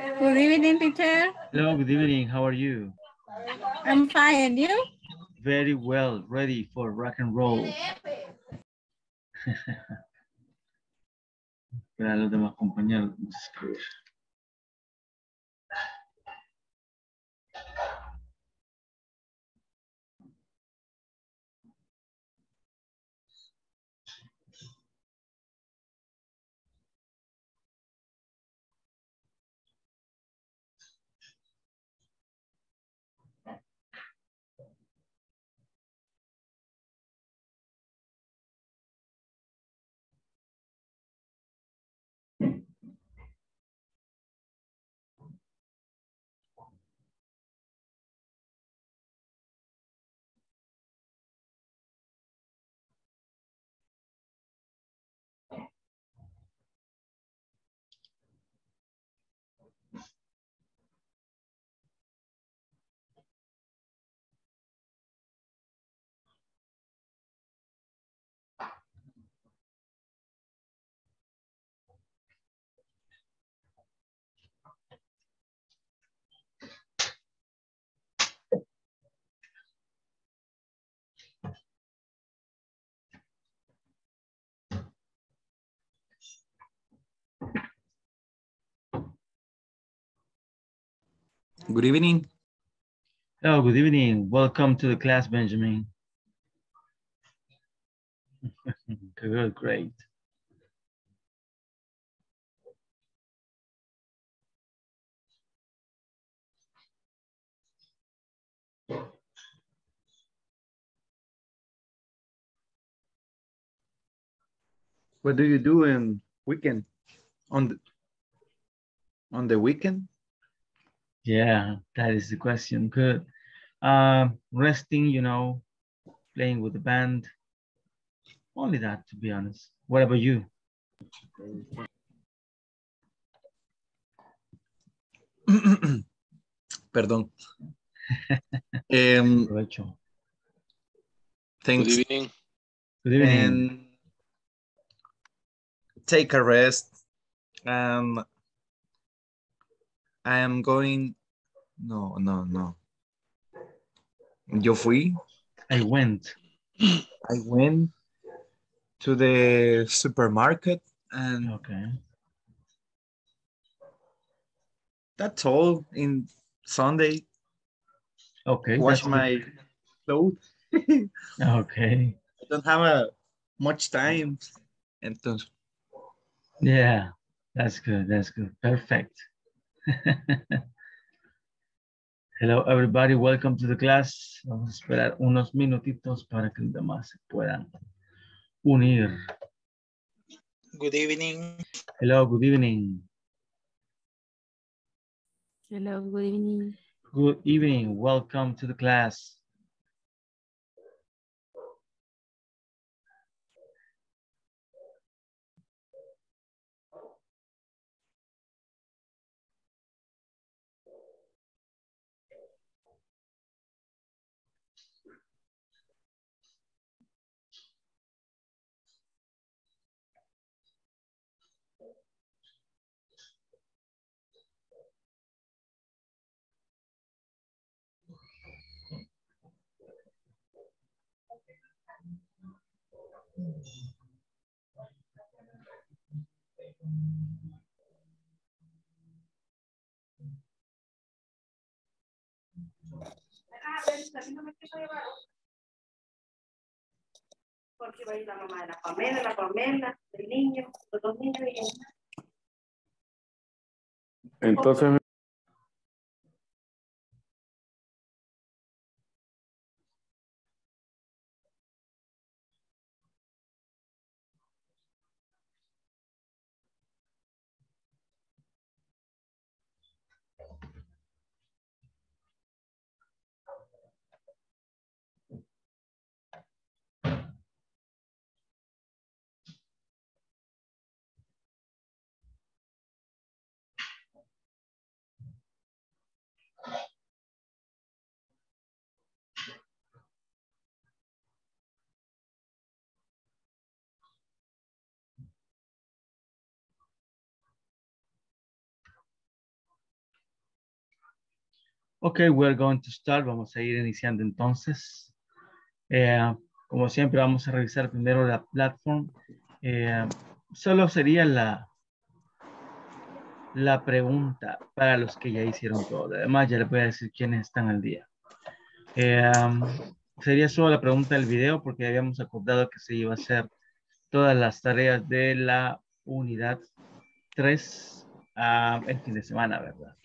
Good evening, teacher. Hello, good evening. How are you? I'm fine. And you? Very well, ready for rock and roll. Para los demás compañeros. Good evening. Hello, good evening. Welcome to the class, Benjamin. good, great. What do you do in weekend? On the on the weekend? Yeah, that is the question. Good. Um, resting, you know, playing with the band. Only that, to be honest. What about you? Perdón. um, Provecho. thanks. Good evening. Good evening. And take a rest. Um, I am going. No, no, no. Yo fui. I went. I went to the supermarket and Okay. that's all in Sunday. Okay. Wash that's good. my clothes. Okay. I don't have a much time. Entonces, Yeah, that's good. That's good. Perfect. Hello, everybody. Welcome to the class. Vamos a esperar unos minutitos para que los demás se puedan unir. Good evening. Hello, good evening. Hello, good evening. Good evening. Welcome to the class. Porque va a ir la mamá de la Pamela, la Pamela, el niño, los dos niños y ella. Entonces, Okay, we're going to start. Vamos a ir iniciando entonces. Eh, como siempre, vamos a revisar primero la platform. Eh, solo sería la, la pregunta para los que ya hicieron todo. Además, ya les voy a decir quiénes están al día. Eh, sería solo la pregunta del video porque habíamos acordado que se iba a hacer todas las tareas de la unidad 3 ah, el fin de semana, ¿verdad?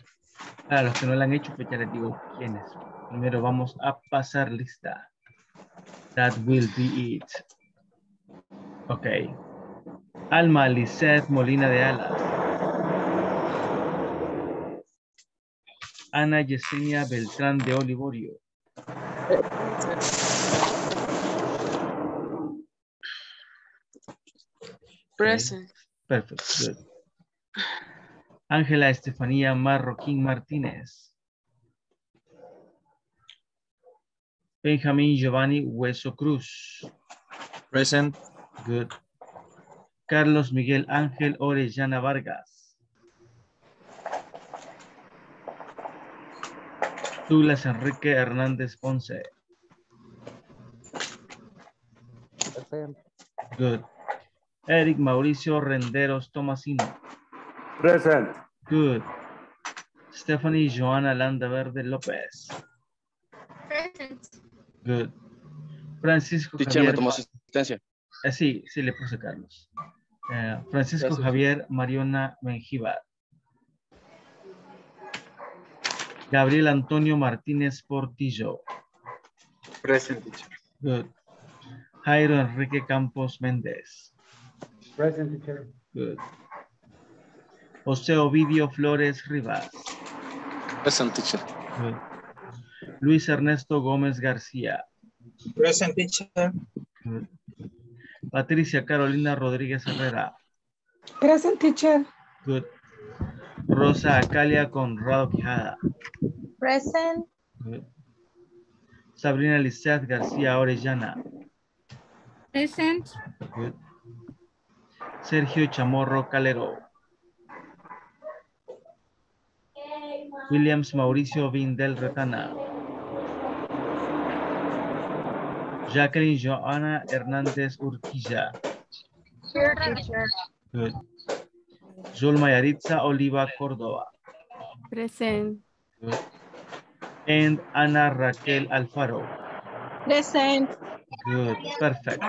Para los que no la han hecho, pues ya les digo quiénes. Primero vamos a pasar lista. That will be it. Ok. Alma Lisette Molina de Alas. Ana Yesenia Beltrán de Olivorio. Present. Perfect. Good. Ángela Estefanía Marroquín Martínez. Benjamín Giovanni Hueso Cruz. Present. Good. Carlos Miguel Ángel Orellana Vargas. Douglas Enrique Hernández Ponce. Good. Eric Mauricio Renderos Tomasino. Present. Good. Stephanie Joana Landa Verde López. Present. Good. Francisco Teacher, me Javier. tomó asistencia. Eh, sí, sí le puse Carlos. Eh, Francisco Gracias. Javier Mariona Mengíbar. Gabriel Antonio Martínez Portillo. Present, teacher. Good. Jairo Enrique Campos Méndez. Present, teacher. Good. José Ovidio Flores Rivas. Present, teacher. Luis Ernesto Gómez García. Present teacher. Patricia Carolina Rodríguez Herrera. Present teacher. Good. Rosa Acalia Conrado Quijada. Present. Good. Sabrina Lizeth García Orellana. Present. Good. Sergio Chamorro Calero. Williams Mauricio Vindel Retana. Jacqueline Joana Hernández Urquilla. Here, teacher. Good. Zulma Yaritza Oliva Córdoba. Present. Good. And Ana Raquel Alfaro. Present. Good. Perfect.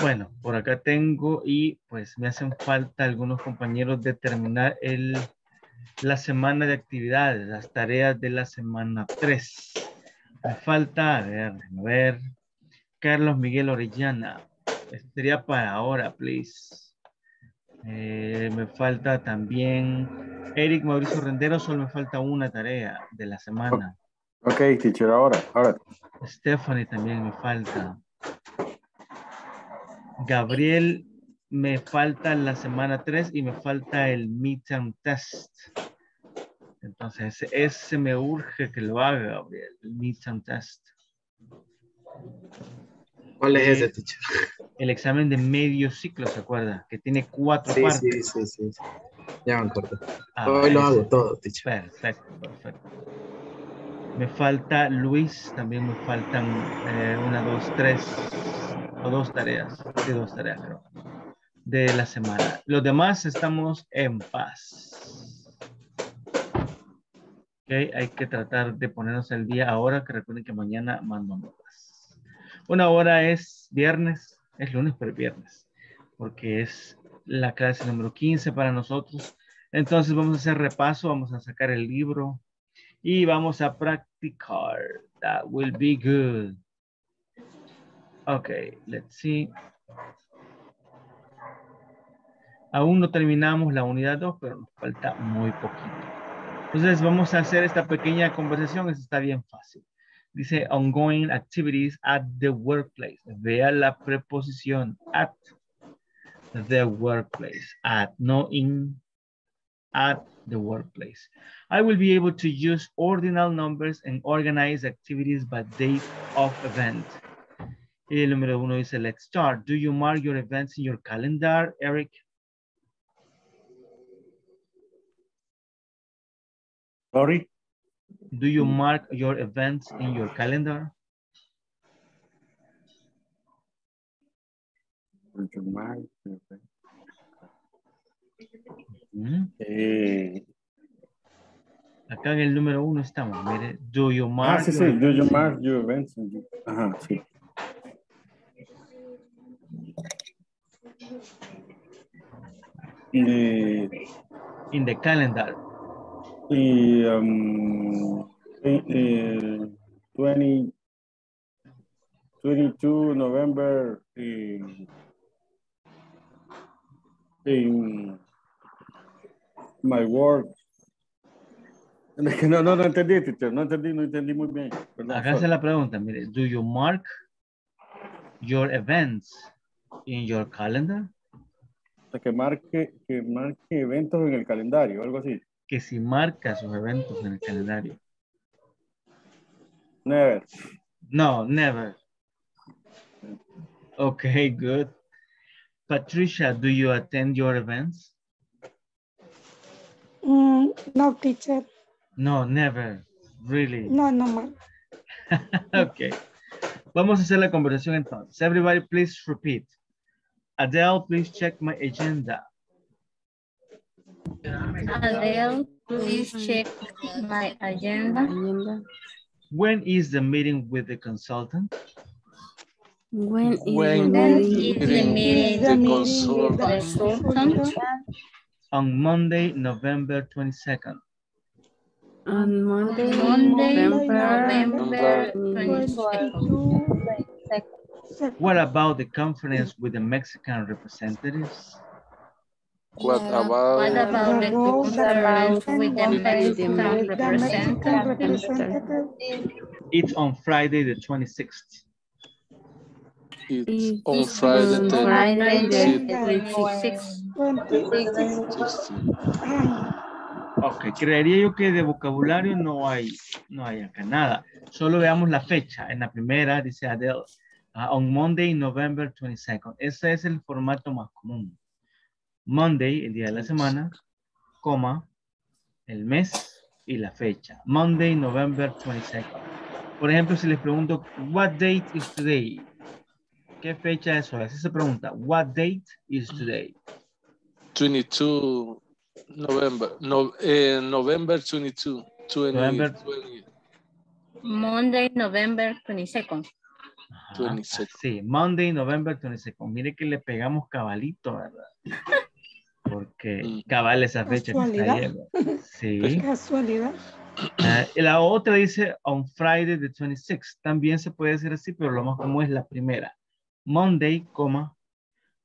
Bueno, por acá tengo y pues me hacen falta algunos compañeros de terminar el, la semana de actividades, las tareas de la semana 3. Me falta, a ver, déjame ver, Carlos Miguel Orellana. Sería para ahora, please. Eh, me falta también Eric Mauricio Rendero, solo me falta una tarea de la semana. Ok, teacher, ahora, ahora. Stephanie también me falta. Gabriel me falta la semana 3 y me falta el midterm test. Entonces, ese, ese me urge que lo haga, Gabriel, el midterm test. ¿Cuál es Eh, ese, teacher? El examen de medio ciclo, ¿se acuerda? Que tiene cuatro Sí, partes. sí, sí, sí. Ya me acuerdo. Ah, Hoy lo hago todo, teacher. Perfecto, perfecto. Me falta Luis, también me faltan eh, una, dos, tres, o dos tareas, sí, dos tareas creo, de la semana. Los demás estamos en paz. Ok, hay que tratar de ponernos el día ahora, que recuerden que mañana mando notas. Una hora es viernes, es lunes, pero es viernes, porque es la clase número 15 para nosotros. Entonces vamos a hacer repaso, vamos a sacar el libro y vamos a practicar. That will be good. Okay, let's see. Aún no terminamos la unidad 2, pero nos falta muy poquito. Entonces vamos a hacer esta pequeña conversación, eso está bien fácil. Dice ongoing activities at the workplace. Vea la preposición at the workplace. At, no in, at the workplace. I will be able to use ordinal numbers and organize activities by date of event. El número uno dice, let's start. Do you mark your events in your calendar, Eric? Sorry? Do you mark your events in your calendar? Mm. Eh, Acá en el número uno estamos. Mire, do you mark ah, sí, sí. Do you in- mark your events? Ajá, sí. Y, in the calendar? Y, um, eh, eh, 20, 22 November in, in my work. No, no, no entendí, teacher, no entendí, no entendí muy bien. Perdón, Acá está la pregunta. Mire, do you mark your events in your calendar? O sea, que marque, que marque eventos en el calendario, algo así. Que si marca sus eventos en el calendario. Never. No, never. Okay, good. Patricia, do you attend your events? Mm, no, teacher. No, never. Really? No, no, ma. okay. Vamos a hacer la conversación entonces. Everybody, please repeat. Adele, please check my agenda. Adele, please check my agenda. When is the meeting with the consultant? When is When the is the meeting meeting with the the consultant? consultant? On Monday, November 22nd. On Monday, Monday, November November 22nd. What about the conference with the Mexican representatives? What What about about the conference with the Mexican The Mexican representative? representative. It's on Friday, the 26th. it's on Friday the Friday, the Six. 26th. 26. Ay, Ok, creería yo que de vocabulario no hay, no hay acá nada. Solo veamos la fecha. En la primera dice Adele, ah, on Monday, November 22nd. Ese es el formato más común. Monday, el día de la semana, coma, el mes y la fecha. Monday, November 22nd. Por ejemplo, si les pregunto, what date is today? ¿Qué fecha es hoy? Así se pregunta, what date is today? 22 November, no, eh, November 22, 20, November. 20. Monday, November 22nd. Ajá, 22nd. Sí, Monday, November 22nd. Mire que le pegamos cabalito, ¿verdad? Porque cabal esa fecha que está Casualidad. ahí, ¿verdad? Sí. casualidad. Ah, y la otra dice on Friday the 26th. También se puede decir así, pero lo más común es la primera. Monday, coma,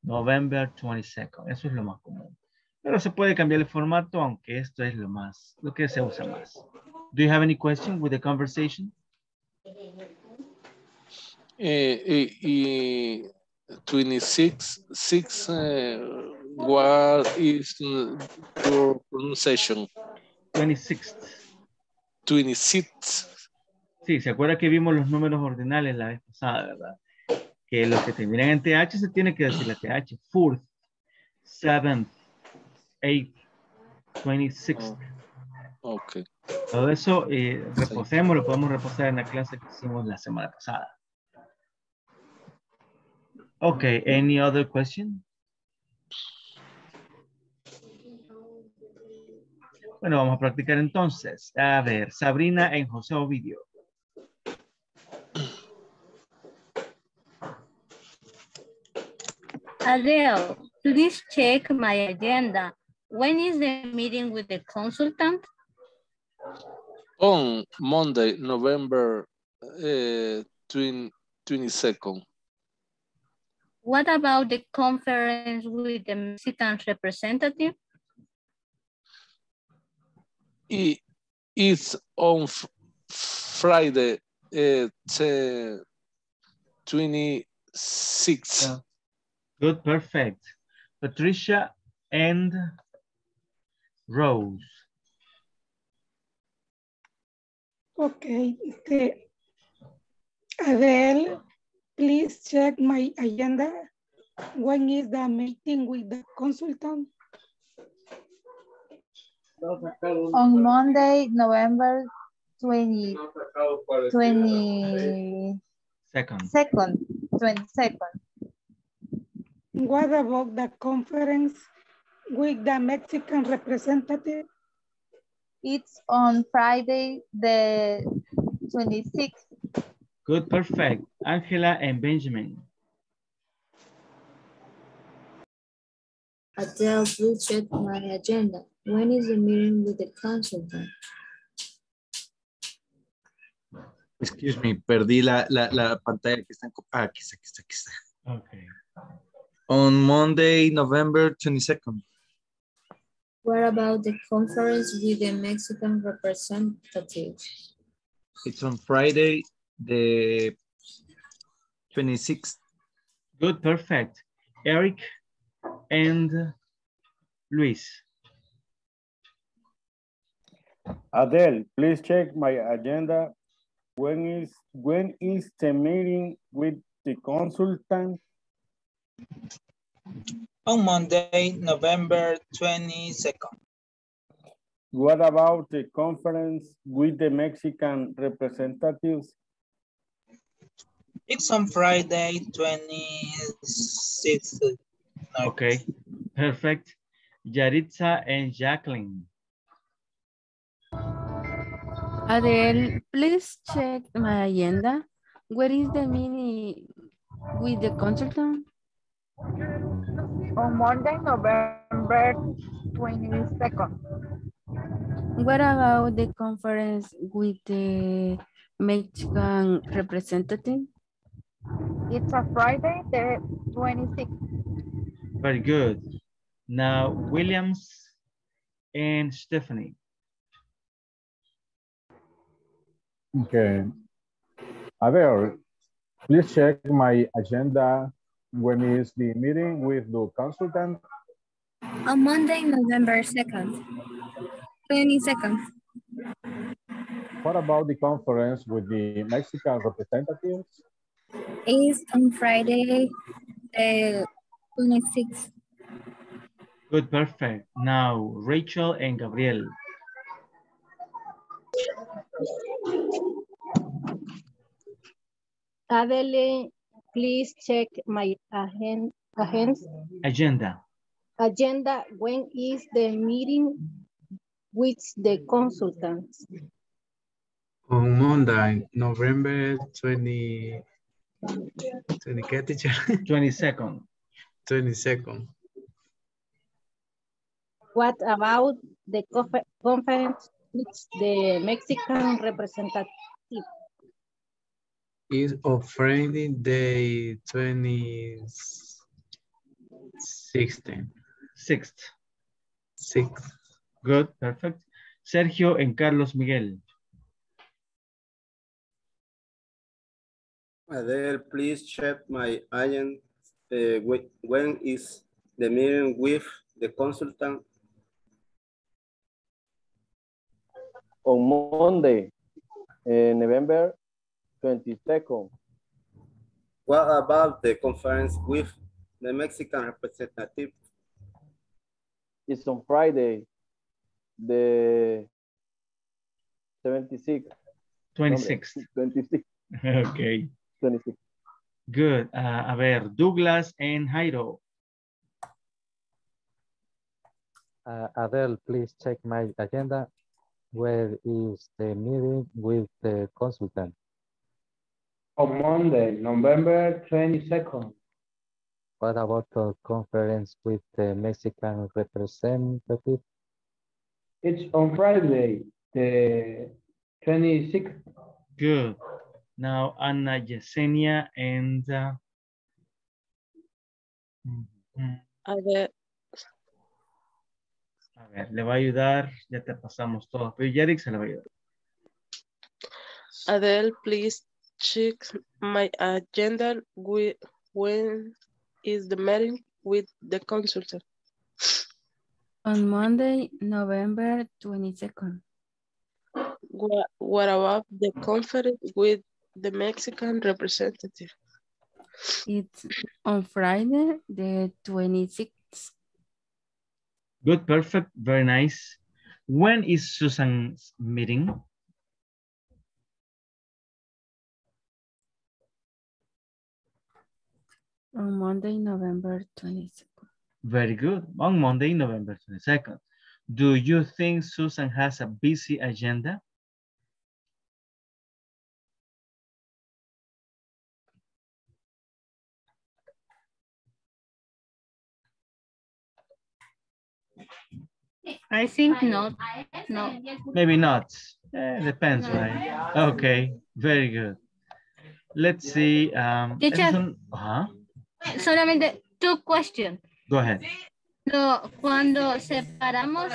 November 22nd. Eso es lo más común. Pero se puede cambiar el formato, aunque esto es lo más, lo que se usa más. Do you have any question with the conversation? Eh, y, y 26, 6, eh, what is your pronunciation? 26th. 26. Sí, se acuerda que vimos los números ordinales la vez pasada, ¿verdad? Que los que terminan en TH se tiene que decir la TH. Fourth, seventh, eighth, 26th. Ok. Todo eso eh, reposemos, lo podemos reposar en la clase que hicimos la semana pasada. Ok, any other question? Bueno, vamos a practicar entonces. A ver, Sabrina en José Ovidio. Adele, please check my agenda. When is the meeting with the consultant? On Monday, November uh, 20, 22nd. What about the conference with the Mexican representative? I- It's on f- Friday, uh, 26. Yeah. Good, perfect. Patricia and Rose. Okay. este, Adele, please check my agenda. When is the meeting with the consultant? On Monday, November 20, 20 Second. second, 22nd. What about the conference with the Mexican representative? It's on Friday, the 26th. Good, perfect. Angela and Benjamin. Adele, please check my agenda. When is the meeting with the consultant? Excuse me, perdí la, la, la pantalla que está en... Ah, aquí está, aquí está, aquí está. Okay. On Monday, November 22nd. What about the conference with the Mexican representative? It's on Friday, the 26th. Good, perfect. Eric and Luis. Adele, please check my agenda. When is, when is the meeting with the consultant? On Monday, November 22nd. What about the conference with the Mexican representatives? It's on Friday, 26th. Okay, perfect. Yaritza and Jacqueline. Adele, please check my agenda. Where is the meeting with the consultant? On Monday, November 22nd. What about the conference with the Mexican representative? It's a Friday, the 26th. Very good. Now, Williams and Stephanie. Okay. Adele, please check my agenda. When is the meeting with the consultant? On Monday, November 2nd. 22nd. What about the conference with the Mexican representatives? Is on Friday, the 26th. Good, perfect. Now, Rachel and Gabriel. Adele, please check my agen- agen- Agenda. agenda. When is the meeting with the consultants? On Monday, November 20, 20 ¿qué, teacher? 22nd. 22nd. What about the conference with the Mexican representative? Is on Friday, day 2016. Sixth. Sixth. Good, perfect. Sergio and Carlos Miguel. Adele, please check my agent. Uh, when is the meeting with the consultant? On Monday, eh, November 22nd. What about the conference with the Mexican representative? It's on Friday, the 76th. 26th. 26. Okay. 26. Good. Uh, a ver, Douglas and Jairo. Uh, Adele, please check my agenda. Where is the meeting with the consultant? On Monday, November 22nd. What about the conference with the Mexican representative? It's on Friday, the 26th. Good. Now, Anna Yesenia and... Uh, mhm. Adele, A ver, le va a ayudar, ya te pasamos todo, pero se le va a ayudar. Adele, please check my agenda. With, when is the meeting with the consultant? On Monday, November 22nd. What, what about the conference with the Mexican representative? It's on Friday, the 26th. Good, perfect, very nice. When is Susan's meeting? On Monday, November 22nd. Very good. On Monday, November 22nd. Do you think Susan has a busy agenda? I think not. No. Maybe not. Eh, depends, right? Okay, very good. Let's see. Um, Teacher. Edison- Ajá. Solamente two questions. Go ahead. No, cuando separamos,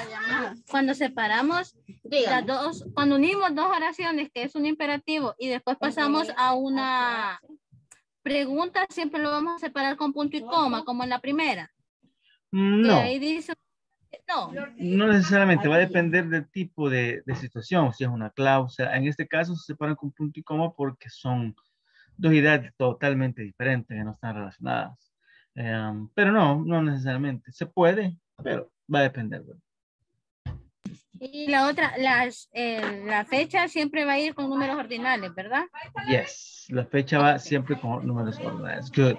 cuando separamos las dos, cuando unimos dos oraciones, que es un imperativo, y después pasamos a una pregunta, siempre lo vamos a separar con punto y coma, como en la primera. Y No, ahí dice, no, no necesariamente. Va a depender del tipo de, de situación. Si es una cláusula. En este caso se separan con punto y coma porque son dos ideas totalmente diferentes que no están relacionadas. Em, pero no, no necesariamente. Se puede, pero va a depender. y la otra, las, eh, la fecha siempre va a ir con números ordinales, ¿verdad? Yes, la fecha va siempre con números ordinales. Good.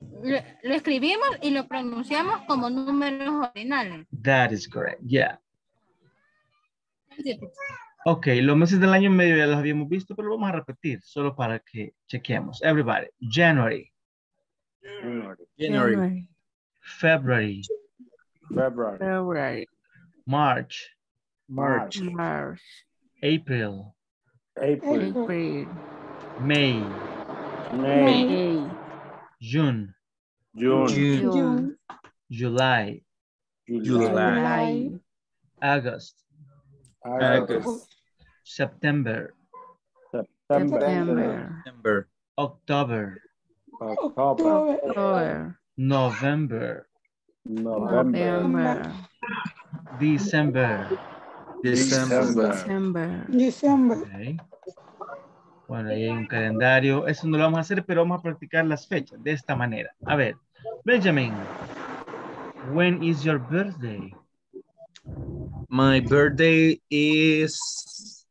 Lo, lo escribimos y lo pronunciamos como números ordinales. That is correct. Yeah. Ok, los meses del año medio ya los habíamos visto, pero lo vamos a repetir solo para que chequeemos. Everybody. January, January. February, February. February. March, March. March. April, April. April. May, May. May. June, June. June. July, July. August, August. September, September. September. September. October, October. October. November, November. November. December. December. December. December. Ok. Bueno, ahí hay un calendario. Eso no lo vamos a hacer, pero vamos a practicar las fechas de esta manera. A ver, Benjamin, when is your birthday? My birthday is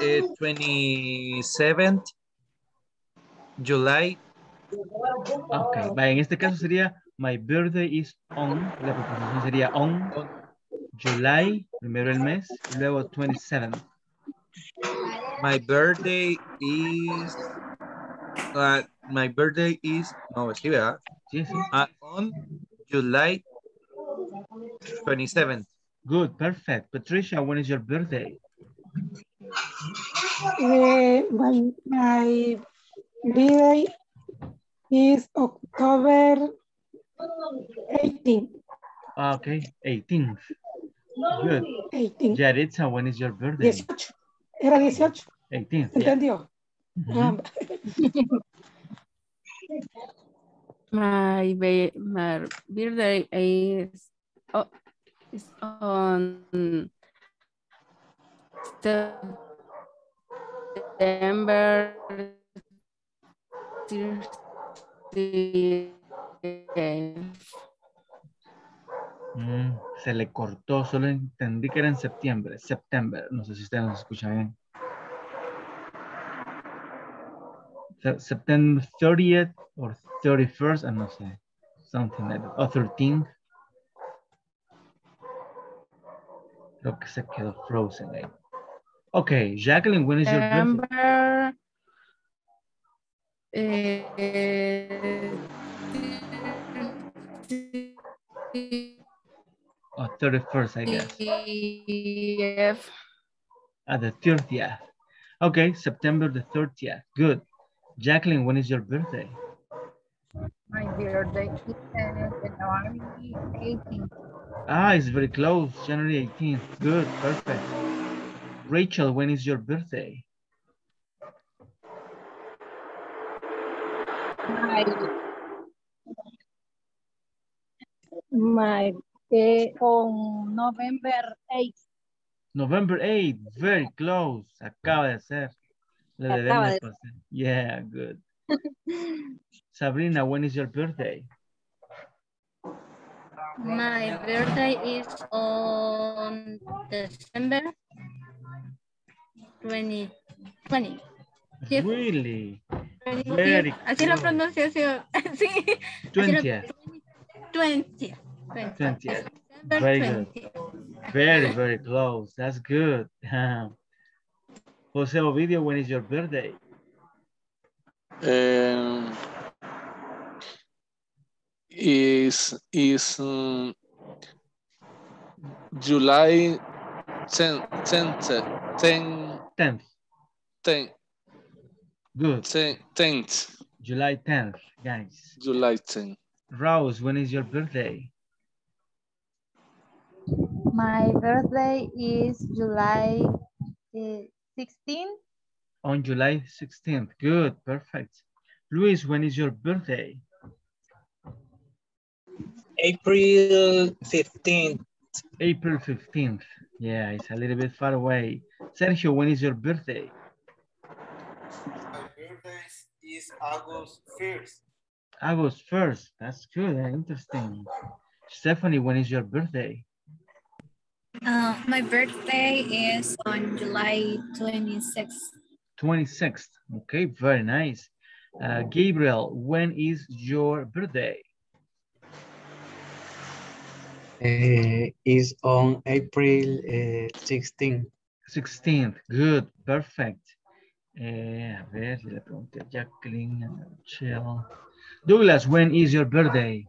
uh, 27th July. Ok, en este caso sería my birthday is on, la preposición sería on, July, primero el mes, y luego 27. My birthday is uh, my birthday is no escribe ¿verdad? Sí, sí. Uh, on July 27th. Good, perfect. Patricia, when is your birthday? Eh, my, my birthday is October 18. Ah, Okay, 18th. Good. 18. Yaritza, when is your birthday? 18. Era 18. 18th. yeah. ¿Entendió? Ah, My, my birthday is, oh, is on September 30th. Mm, se le cortó, solo entendí que era en septiembre. September, no sé si usted nos escucha bien. Se- September 30th or 31st, ah, no sé. Something like that. O 13th. Creo que se quedó frozen ahí. Ok, Jacqueline, when is your birthday? Oh, 31st, I guess. 30th. Ah, the 30th. Okay, September the 30th. Good. Jacqueline, when is your birthday? My birthday is January 18th. Ah, it's very close. January 18th. Good, perfect. Rachel, when is your birthday? My, my eh, on November 8th. November 8th. Very close. Acaba de ser. Le Acaba debemos de- pasar. Yeah, good. Sabrina, when is your birthday? My birthday is on December 2020. Really? Very Así la pronunciación. Sí. Así la- 20th. 20. 20th. December Very good. Very, very close. That's good. Jose Ovidio, when is your birthday? Um, is is um, July 10, 10, 10, 10th. 10, Good. 10, 10th, July 10th, guys. July 10. Rose, when is your birthday? My birthday is July uh, 16. On July 16th. Good, perfect. Luis, when is your birthday? April 15th. April 15th. Yeah, it's a little bit far away. Sergio, when is your birthday? My birthday is August 1st. August 1st. That's good interesting. Stephanie, when is your birthday? Uh, my birthday is on July 26th. 26th. Okay, very nice. Uh, Gabriel, when is your birthday? Uh, is on April uh, 16. 16th. Good, perfect. Eh, a ver, le pregunté a Jacqueline, a Michelle. Douglas, when is your birthday?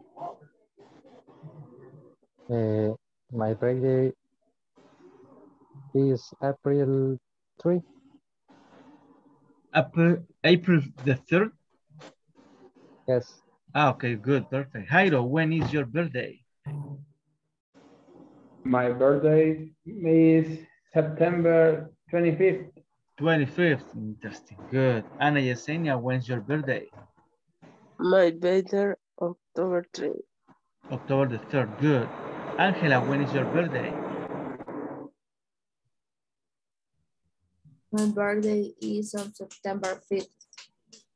Uh, my birthday is April 3. April, April the 3rd? Yes. Ah, okay, good, perfect. Jairo, when is your birthday? My birthday is September 25th. 25th, interesting, good. Anna Yesenia, when's your birthday? My birthday, October 3. October the 3rd, good. Angela, when is your birthday? My birthday is on September 5th.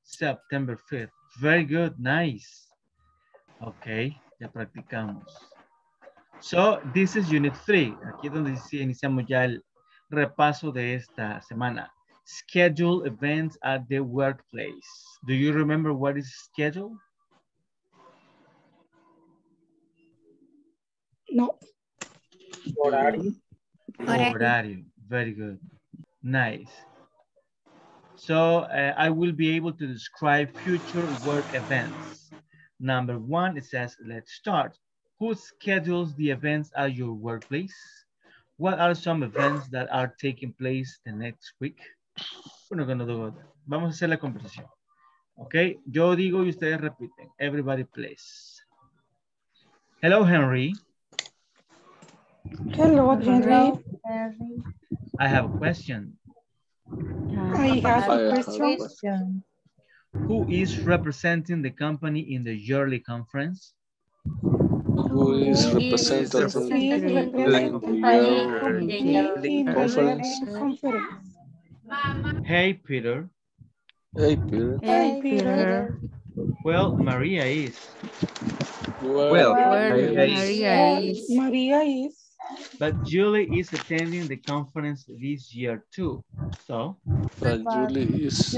September 5th. Very good, nice. Ok, ya practicamos. So, this is unit 3. Aquí es donde sí iniciamos ya el repaso de esta semana. Schedule events at the workplace. Do you remember what is schedule? No. Horario. Horario. Very good. Nice. So uh, I will be able to describe future work events. Number one, it says, let's start. Who schedules the events at your workplace? What are some events that are taking place the next week? Uno que no digo, vamos a hacer la conversación. Ok, yo digo y ustedes repiten. Everybody please. Hello, Henry. Hello, Henry. I have a question. I have a question. Who is representing the company in the yearly conference? Who is representing the yearly conference? Hey, Peter. Hey, Peter. Hey, Peter. Well, Maria is. Well, Maria is. Maria is. But Julie is attending the conference this year too. So, But Julie is.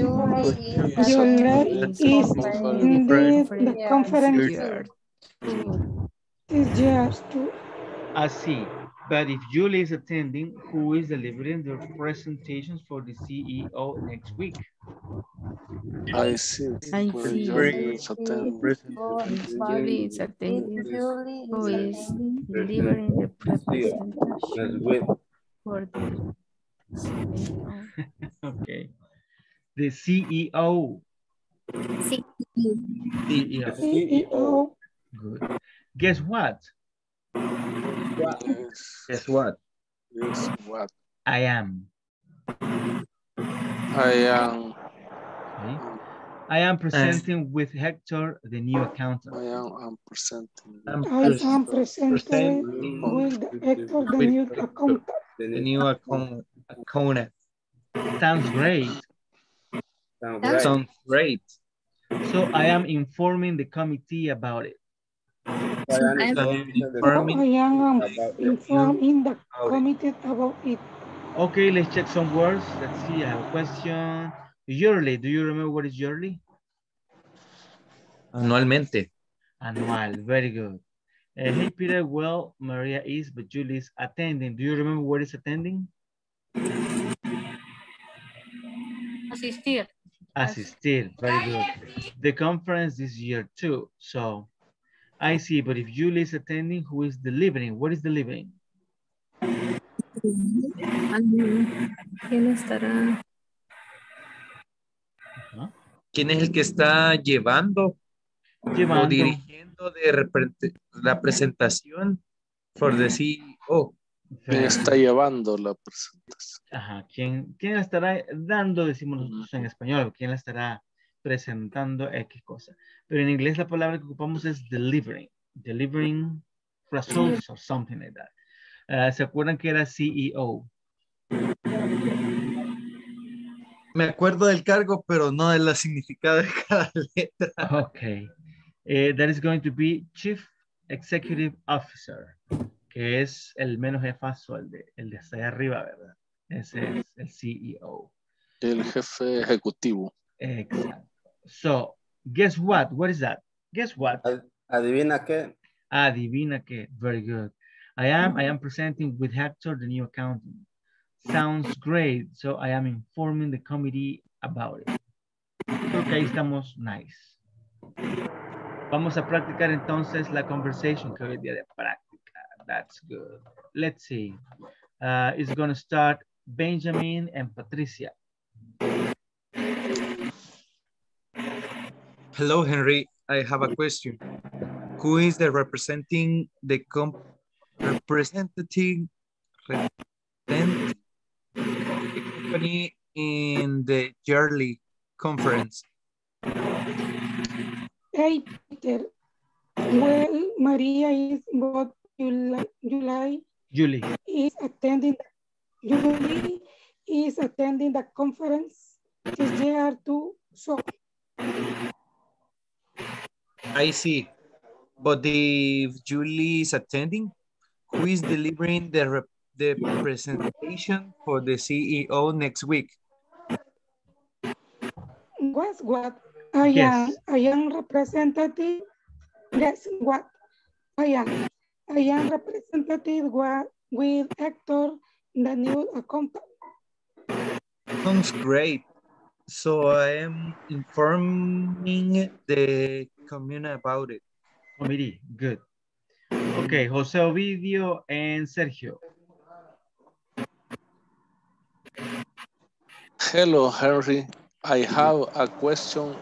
Julie is indeed the conference is yours too. I see. But if Julie is attending, who is delivering the presentations for the CEO next week? I see. I see. Oh, Julie is attending. Julie is attending. Who is delivering the presentation for the CEO? okay. The CEO. CEO. CEO. Good. Guess what? Guess what? Yes, what? I am. I am. Okay. Hmm. I am presenting with Hector, the new accountant. I am I'm presenting. I am presented with Hector, the new accountant. The new account accountant. Sounds great. Sounds great. So I am informing the committee about it. I am informing the committee about it. Okay, let's check some words. Let's see, I have a question. Yearly, do you remember what is yearly? Anualmente. Anual, very good. Uh, hey, Peter, well, Maria is, but Julie is attending. Do you remember what is attending? Asistir. Asistir, very good. The conference this year too, so I see, but if Julie is attending, who is delivering? What is delivering? ¿Quién estará? ¿Quién es el que está llevando, Llevando. o dirigiendo de la presentación for the CEO? ¿Quién está llevando la presentación? Ajá, ¿quién, quién la estará dando, decimos nosotros en español? ¿Quién la estará presentando X cosa? Pero en inglés la palabra que ocupamos es delivering. Delivering results or something like that. Ah, ¿Se acuerdan que era CEO? Me acuerdo del cargo, pero no de la significado de cada letra. Ok. Eh, that is going to be Chief Executive Officer, que es el menos jefazo, el de, el de hasta allá arriba, ¿verdad? Ese es el CEO. El jefe ejecutivo. Exacto. So, guess what? What is that? Guess what? Adivina qué. Adivina qué. Very good. I am, I am presenting with Hector the new accountant. Sounds great. So I am informing the committee about it. Creo que ahí estamos nice. Vamos a practicar entonces la conversation que hoy día de práctica. That's good. Let's see. Uh, it's going to start Benjamin and Patricia. Hello, Henry. I have a question. Who is the representing the comp representative represent the company in the yearly conference? Hey, Peter. Well, Maria is but July, July Julie. is attending Julie is attending the conference this year too. So I see. But if Julie is attending, who is delivering the rep the presentation for the CEO next week? Guess what? I Yes. am I am representative. Guess what? I am I am representative with Hector, the new accountant. Sounds great. So I am informing the community about it. Committee, good. Okay, Jose Ovidio and Sergio. Hello, Henry. I have a question.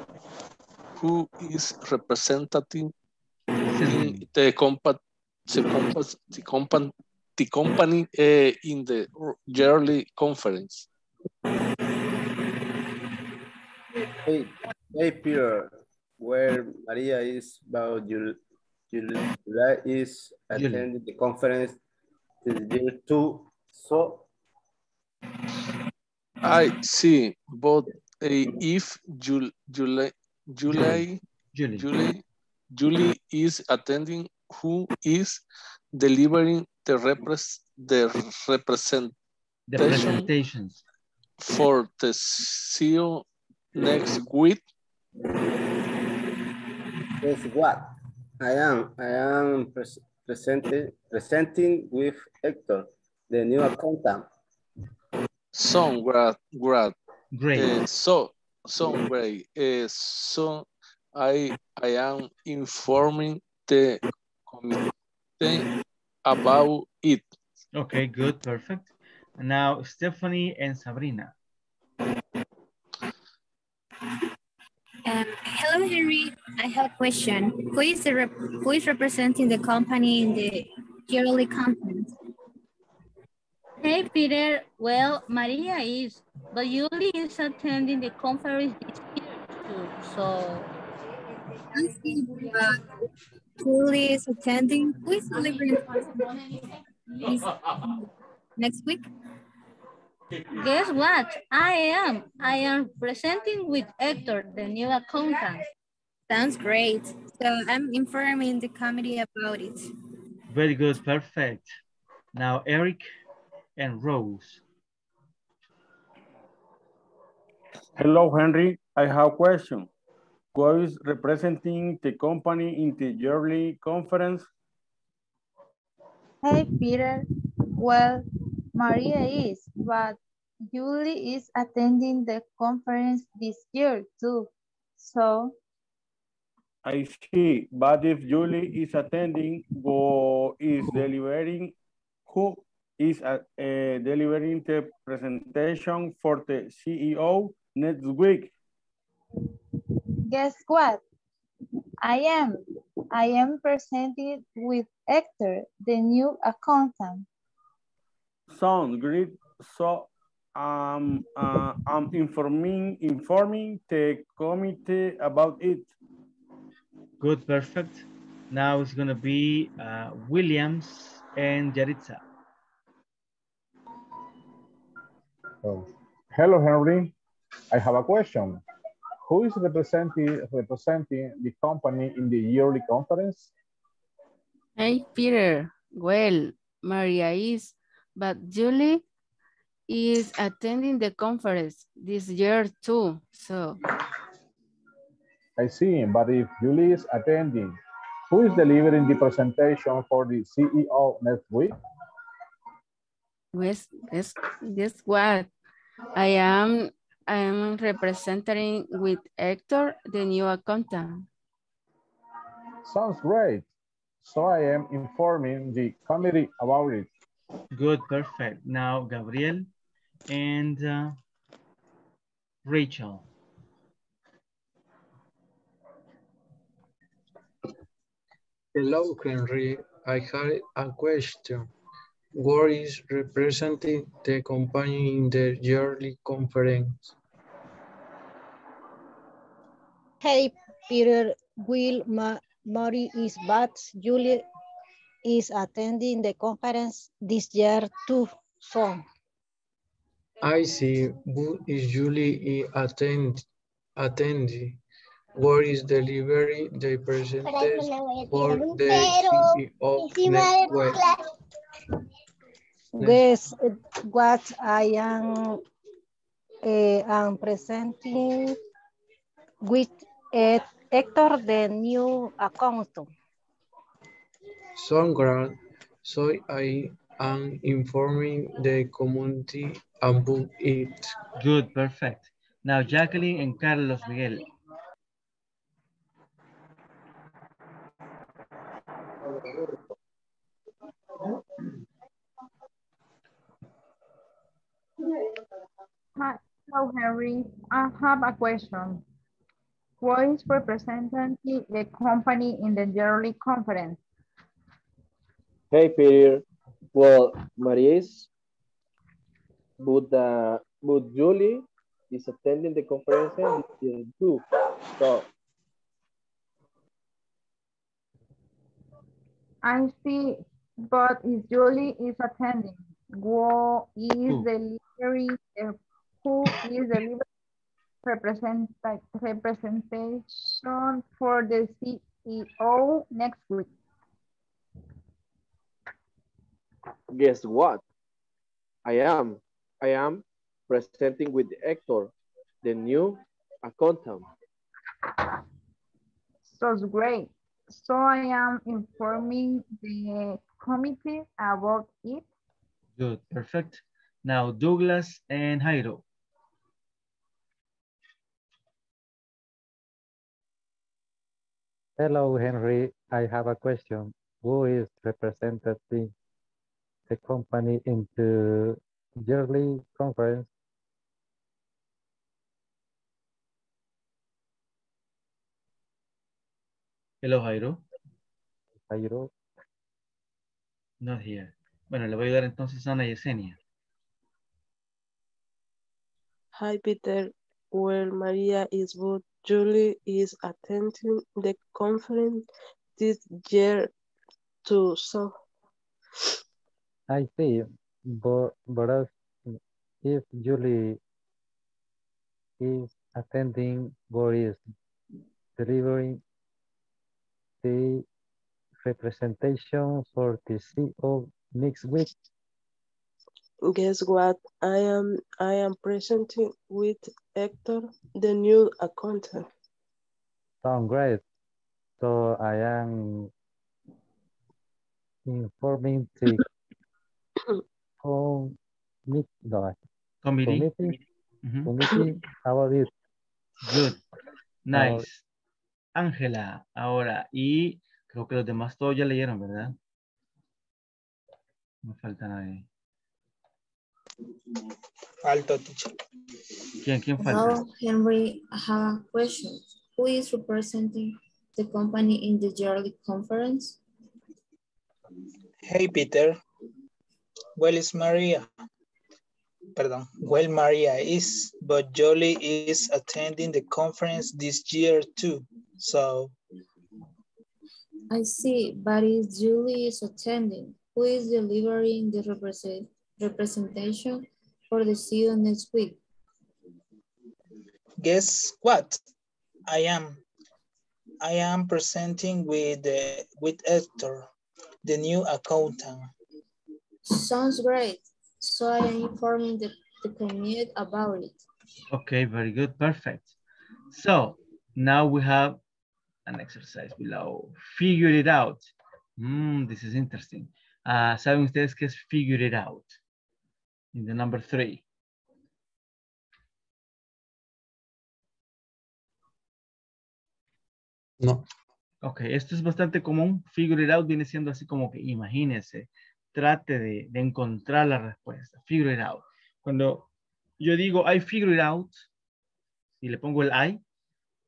Who is representative in the compa the compa the compa the company eh, in the yearly conference? Hey, hey, Peter, where Maria is about Jul Jul- July is attending the conference this year too. So I see, but eh, if Jul July July Julie. Julie Julie is attending, who is delivering the repres the represent The Presentation. presentations. for the CEO next week? Guess what? I am I am pres presenting presenting with Hector, the new accountant. So great, great. Great. Eh, so, so great. Eh, so I I am informing the committee about it. Okay, good, perfect. Now Stephanie and Sabrina. Um, hello, Henry. I have a question. Who is the who is representing the company in the yearly conference? Hey, Peter. Well, Maria is, but Julie is attending the conference this year too. So, Julie is attending. Who is delivering next week? guess what? I am. I am presenting with Hector, the new accountant. Sounds great. So I'm informing the committee about it. Very good, perfect. Now Eric and Rose. Hello, Henry. I have a question. who is representing the company in the yearly conference? Hey, Peter. Well, Maria is, but Julie is attending the conference this year too. So, I see, but if Julie is attending, who is delivering, who is uh, uh, delivering the presentation for the CEO next week? guess what? I am. I am presenting with Hector, the new accountant. Sounds great. So um, uh, I'm informing informing the committee about it. Good, perfect. Now it's gonna be uh, Williams and Yaritza. Oh. Hello, Henry. I have a question. Who is representing representing the company in the yearly conference? Hey, Peter. Well, Maria is, but Julie is attending the conference this year too. So, I see, him. but if Julie is attending, who is delivering the presentation for the CEO next week? guess, guess, guess what? I am I am representing with Hector, the new accountant. Sounds great. So I am informing the committee about it. Good, perfect. Now Gabriel and uh, Rachel. Hello, Henry. I had a question. What is representing the company in the yearly conference? Hey, Peter, Will, Ma Mary is but Julie is attending the conference this year too. So, I see. Who is Julie attend, attending? What is delivery the percentage for the CEO next week? guess what I am uh, am presenting with uh, Hector, the new accountant. So great. So I am informing the community about it. Good, perfect. Now Jacqueline and Carlos Miguel. Hi, hello, Henry. I have a question. Who is representing the company in the yearly conference? Hey, Peter. Well, Maria is, but, uh, but Julie is attending the conference too. So, I see, but if Julie is attending, who is Who? delivering, uh, who is delivering represent, representation for the CEO next week? guess what? I am. I am presenting with Hector, the new accountant. So great. So I am informing the committee about it. Good, perfect. Now Douglas and Jairo. Hello, Henry. I have a question. Who is representing the company in the yearly conference? Hello, Jairo. Jairo. Not here. Bueno, le voy a dar entonces a Ana Yesenia. Hi, Peter. Well, Maria is good. Julie is attending the conference this year too. So, I see, but, but if Julie is attending or is delivering the representation for the CEO next week, guess what? I am I am presenting with Hector, the new accountant. sound great. So I am informing the committee, no, Committee. committee, Ujú. committee about it. Good. Ahora- Nice. Ángela, ahora, y creo que los demás todos ya leyeron, ¿verdad? No falta nadie. Alto, teacher. ¿Quién, quién falta? Hello, Henry. I have a question. Who is representing the company in the yearly conference? Hey, Peter. Well, is Maria? Well, Maria is, but Jolie is attending the conference this year too. So, I see, but is Julie is attending. Who is delivering the represent, representation for the CEO next week? guess what? I am. I am presenting with the with Hector, the new accountant. Sounds great. So I am informing the, the community about it. Okay, very good, perfect. So now we have an exercise below. Figure it out. Mm, this is interesting. Ah, ¿Saben ustedes qué es figure it out? In the number three. No. Ok, esto es bastante común. Figure it out viene siendo así como que imagínese, trate de, encontrar la respuesta. Figure it out. Cuando yo digo I figure it out, y le pongo el I,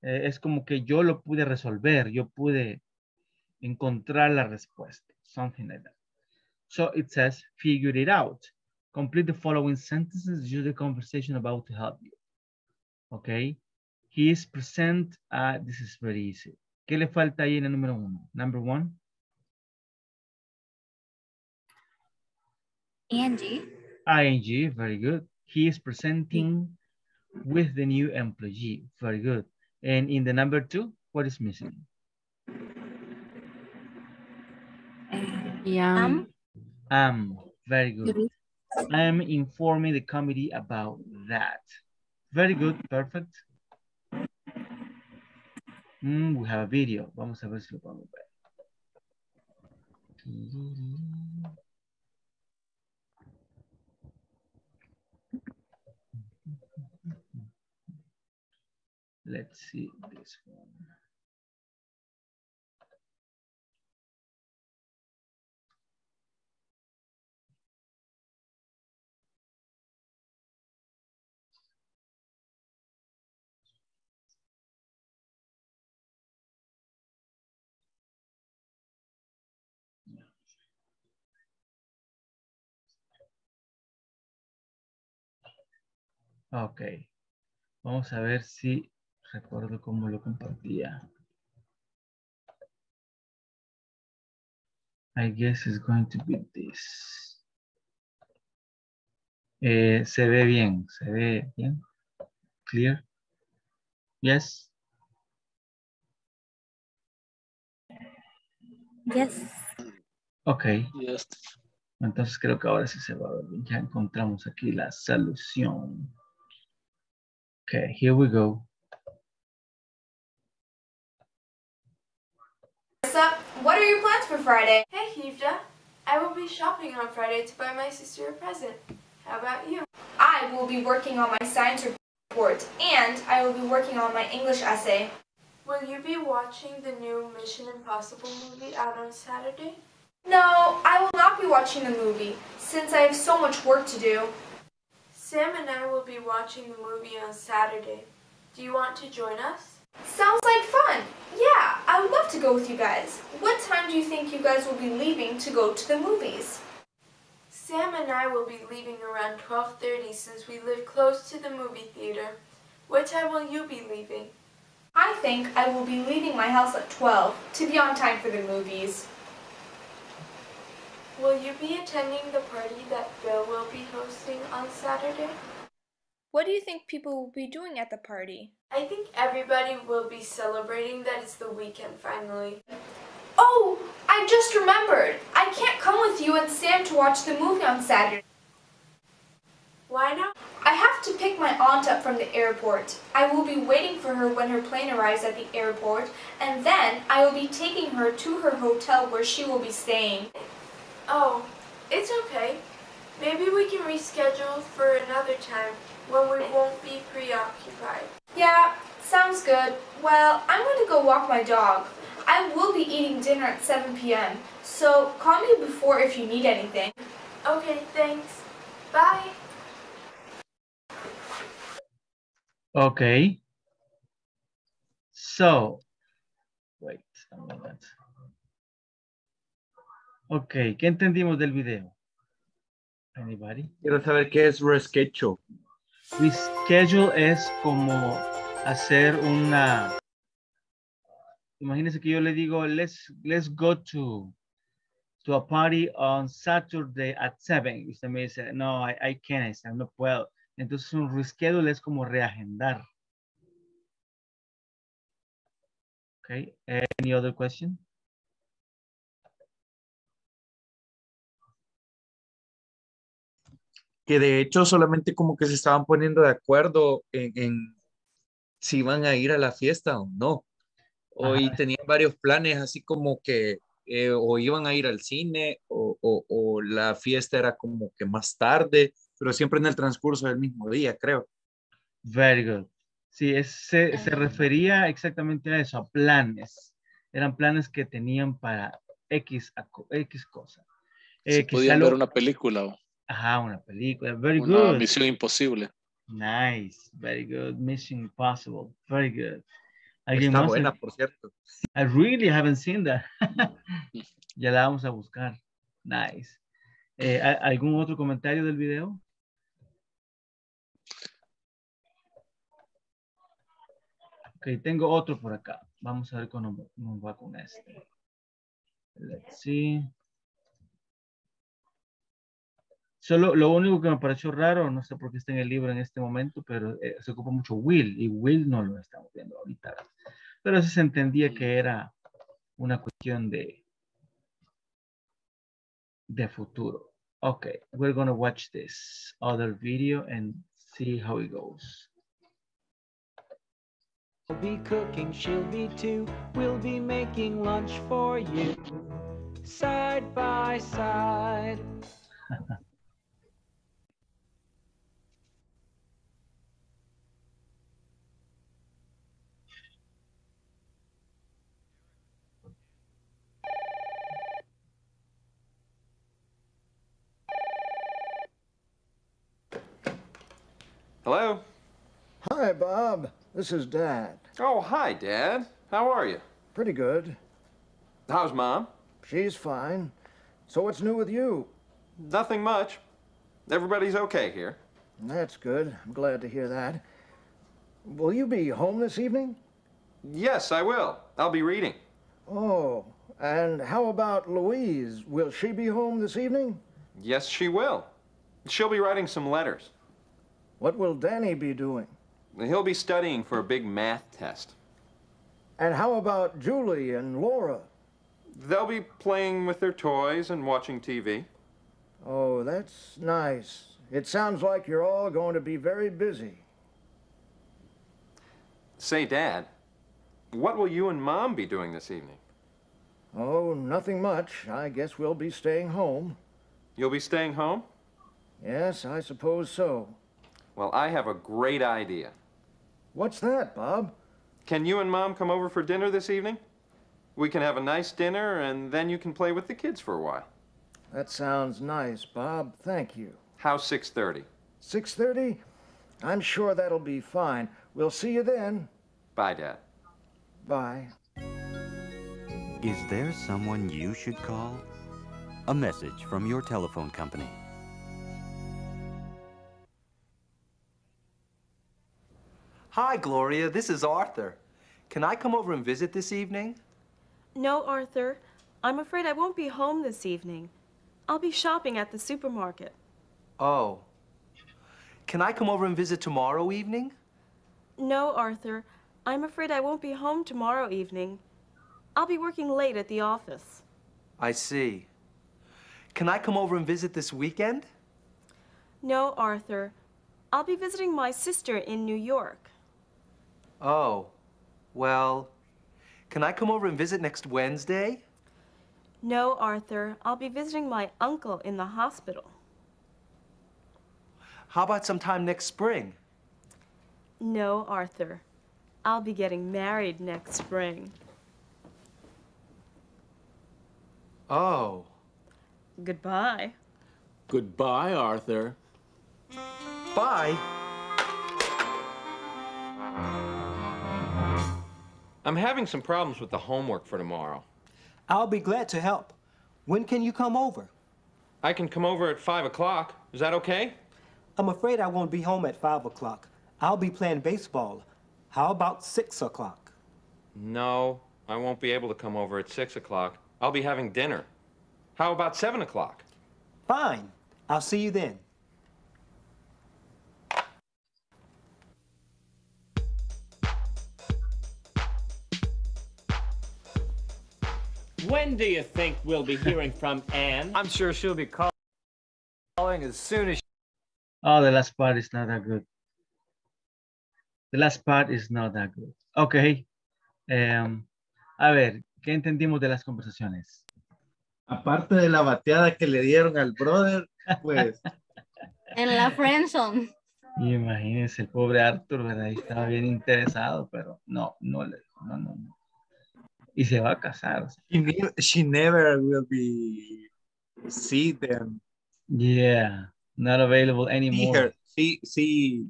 eh, es como que yo lo pude resolver, yo pude encontrar la respuesta. Something like that. So it says figure it out. Complete the following sentences. Use the conversation about to help you. Okay. He is present. Uh, this is very easy. ¿Qué le falta ahí en el número uno? Number one. Angie. ing, very good. He is presenting with the new employee, very good. And in the number two, what is missing? Yeah. Am, very good. I am informing the committee about that. Very good, perfect. Mm, we have a video. Vamos a ver si lo podemos ver. Let's see this one. Ok. Vamos a ver si recuerdo cómo lo compartía. I guess it's going to be this. Eh, se ve bien, se ve bien. Clear? Yes? Yes. Ok. Yes. Entonces creo que ahora sí se va a ver bien. Ya encontramos aquí la solución. Okay, here we go. What are your plans for Friday? Hey, Hivda. I will be shopping on Friday to buy my sister a present. How about you? I will be working on my science report and I will be working on my English essay. Will you be watching the new Mission Impossible movie out on Saturday? No, I will not be watching the movie since I have so much work to do. Sam and I will be watching the movie on Saturday. Do you want to join us? Sounds like fun. Yeah, I would love to go with you guys. What time do you think you guys will be leaving to go to the movies? Sam and I will be leaving around 12:30 since we live close to the movie theater. What time will you be leaving? I think I will be leaving my house at 12 to be on time for the movies. Will you be attending the party that Bill will be hosting on Saturday? What do you think people will be doing at the party? I think everybody will be celebrating that it's the weekend finally. Oh, I just remembered. I can't come with you and Sam to watch the movie on Saturday. Why not? I have to pick my aunt up from the airport. I will be waiting for her when her plane arrives at the airport, and then I will be taking her to her hotel where she will be staying. Oh, it's okay. Maybe we can reschedule for another time when we won't be preoccupied. Yeah, sounds good. Well, I'm going to go walk my dog. I will be eating dinner at 7 p.m., so call me before if you need anything. Okay, thanks. Bye. Okay. So, wait a minute. Ok, ¿qué entendimos del video? Anybody? Quiero saber qué es reschedule. Reschedule es como hacer una... Imagínense que yo le digo, let's, let's go to, to a party on Saturday at 7. Y usted me dice, no, I, I can't, I no puedo. Entonces un reschedule es como reagendar. Okay, any other question? Que de hecho solamente como que se estaban poniendo de acuerdo en, en si iban a ir a la fiesta o no. Hoy Ajá. tenían varios planes así como que eh, o iban a ir al cine o, o- o la fiesta era como que más tarde, pero siempre en el transcurso del mismo día, creo. Very good. Sí, es- se, se refería exactamente a eso, a planes. Eran planes que tenían para X, X cosa. Eh, quizá podían lo- ver una película o Ajá, una película. Very una good. misión imposible. Nice. Very good. Mission Impossible. Very good. ¿Alguien Está más? buena, por cierto. I really haven't seen that. ya la vamos a buscar. Nice. Eh, ¿a- ¿Algún otro comentario del video? Ok, tengo otro por acá. Vamos a ver cómo nos va con este. Let's see. Solo lo único que me pareció raro, no sé por qué está en el libro en este momento, pero eh, se ocupa mucho will y will no lo estamos viendo ahorita. Pero se entendía que era una cuestión de de futuro. Okay, we're gonna watch this other video and see how it goes. I'll be cooking, she'll be too. We'll be making lunch for you, side by side. Hello? Hi, Bob. This is Dad. Oh, hi, Dad. How are you? Pretty good. How's Mom? She's fine. So what's new with you? Nothing much. Everybody's okay here. That's good. I'm glad to hear that. Will you be home this evening? Yes, I will. I'll be reading. Oh, and how about Louise? Will she be home this evening? Yes, she will. She'll be writing some letters. What will Danny be doing? He'll be studying for a big math test. And how about Julie and Laura? They'll be playing with their toys and watching TV. Oh, that's nice. It sounds like you're all going to be very busy. Say, Dad, what will you and Mom be doing this evening? Oh, nothing much. I guess we'll be staying home. You'll be staying home? Yes, I suppose so. Well, I have a great idea. What's that, Bob? Can you and Mom come over for dinner this evening? We can have a nice dinner, and then you can play with the kids for a while. That sounds nice, Bob. Thank you. How's 6.30? 6.30? I'm sure that'll be fine. We'll see you then. Bye, Dad. Bye. Is there someone you should call? A message from your telephone company. Hi, Gloria. This is Arthur. Can I come over and visit this evening? No, Arthur. I'm afraid I won't be home this evening. I'll be shopping at the supermarket. Oh. Can I come over and visit tomorrow evening? No, Arthur. I'm afraid I won't be home tomorrow evening. I'll be working late at the office. I see. Can I come over and visit this weekend? No, Arthur. I'll be visiting my sister in New York. Oh, well, can I come over and visit next Wednesday? No, Arthur. I'll be visiting my uncle in the hospital. How about sometime next spring? No, Arthur. I'll be getting married next spring. Oh. Goodbye. Goodbye, Arthur. Bye. I'm having some problems with the homework for tomorrow. I'll be glad to help. When can you come over? I can come over at 5 o'clock. Is that okay? I'm afraid I won't be home at 5 o'clock. I'll be playing baseball. How about 6 o'clock? No, I won't be able to come over at 6 o'clock. I'll be having dinner. How about 7 o'clock? Fine. I'll see you then. When do you think we'll be hearing from Anne? I'm sure she'll be call- calling as soon as. Oh, the last part is not that good. The last part is not that good. Ok. Em, a ver, ¿qué entendimos de las conversaciones? Aparte de la bateada que le dieron al brother, pues. En la friendzone. Imagínense, el pobre Arthur, ¿verdad? Ahí Estaba bien interesado, pero no, no le no, no, no. Y se va a casar. o sea. She, ne- she never will be see them. Yeah, not available See anymore. her. See, see.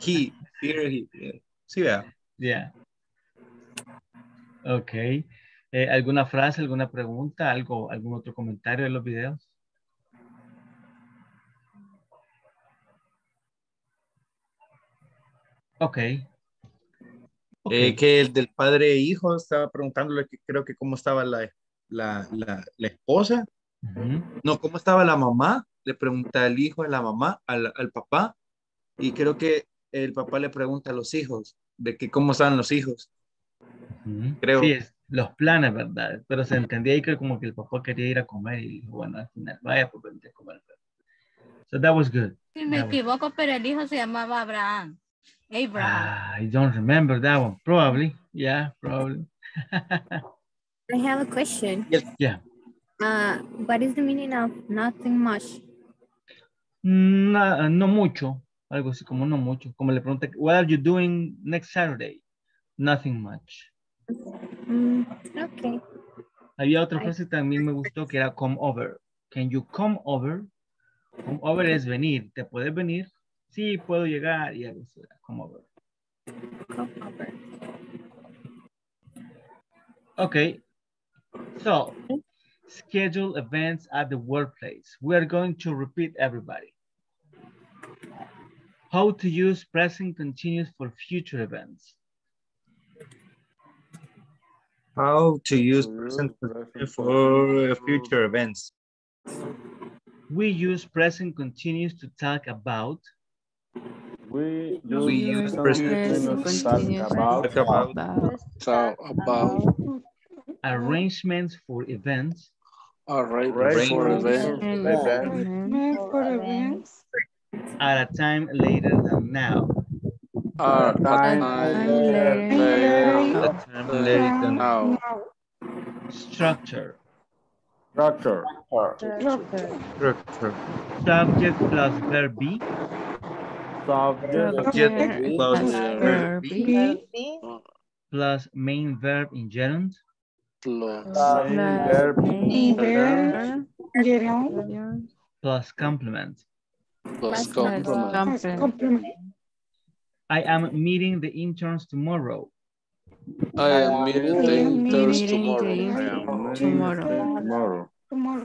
He, here he. yeah. Sí, vea. Yeah. Ok. Eh, ¿Alguna frase, alguna pregunta, algo, algún otro comentario de los videos? Ok. Ok. Eh, que el del padre e hijo estaba preguntándole que creo que cómo estaba la, la, la, la esposa. Ujú. No, cómo estaba la mamá. Le pregunta al hijo a la mamá, al, al papá. Y creo que el papá le pregunta a los hijos de que cómo están los hijos. Ujú. Creo. Sí, es, los planes, ¿verdad? Pero se entendía ahí que como que el papá quería ir a comer y dijo, bueno, al final, vaya, pues vente a comer. So that was good. Si me That was- equivoco, pero el hijo se llamaba Abraham. Abraham. Ah, I don't remember that one. Probably. Yeah, probably. I have a question. Yeah. Uh, what is the meaning of nothing much? Na- no mucho. Algo así como no mucho. Como le pregunta, what are you doing next Saturday? Nothing much. Mm, okay. Había otra frase que también me gustó que era come over. Can you come over? Come over es venir. ¿Te puedes venir? Sí, puedo llegar. Y algo así era, over. Come over. Okay. So, schedule events at the workplace. We are going to repeat everybody. How to use present continuous for future events. How to use present continuous for uh, future events. We use present continuous to talk about We We use present continuous to talk about. Talk about arrangements for events, arrangements for events. at a time later than now. At a Time later than now. Structure. Structure. Structure. Subject plus verb be. Subject Subject plus verb be plus. Main verb in gerund. plus complement. Plus complement. I am meeting the interns tomorrow. I am meeting the interns tomorrow. Tomorrow.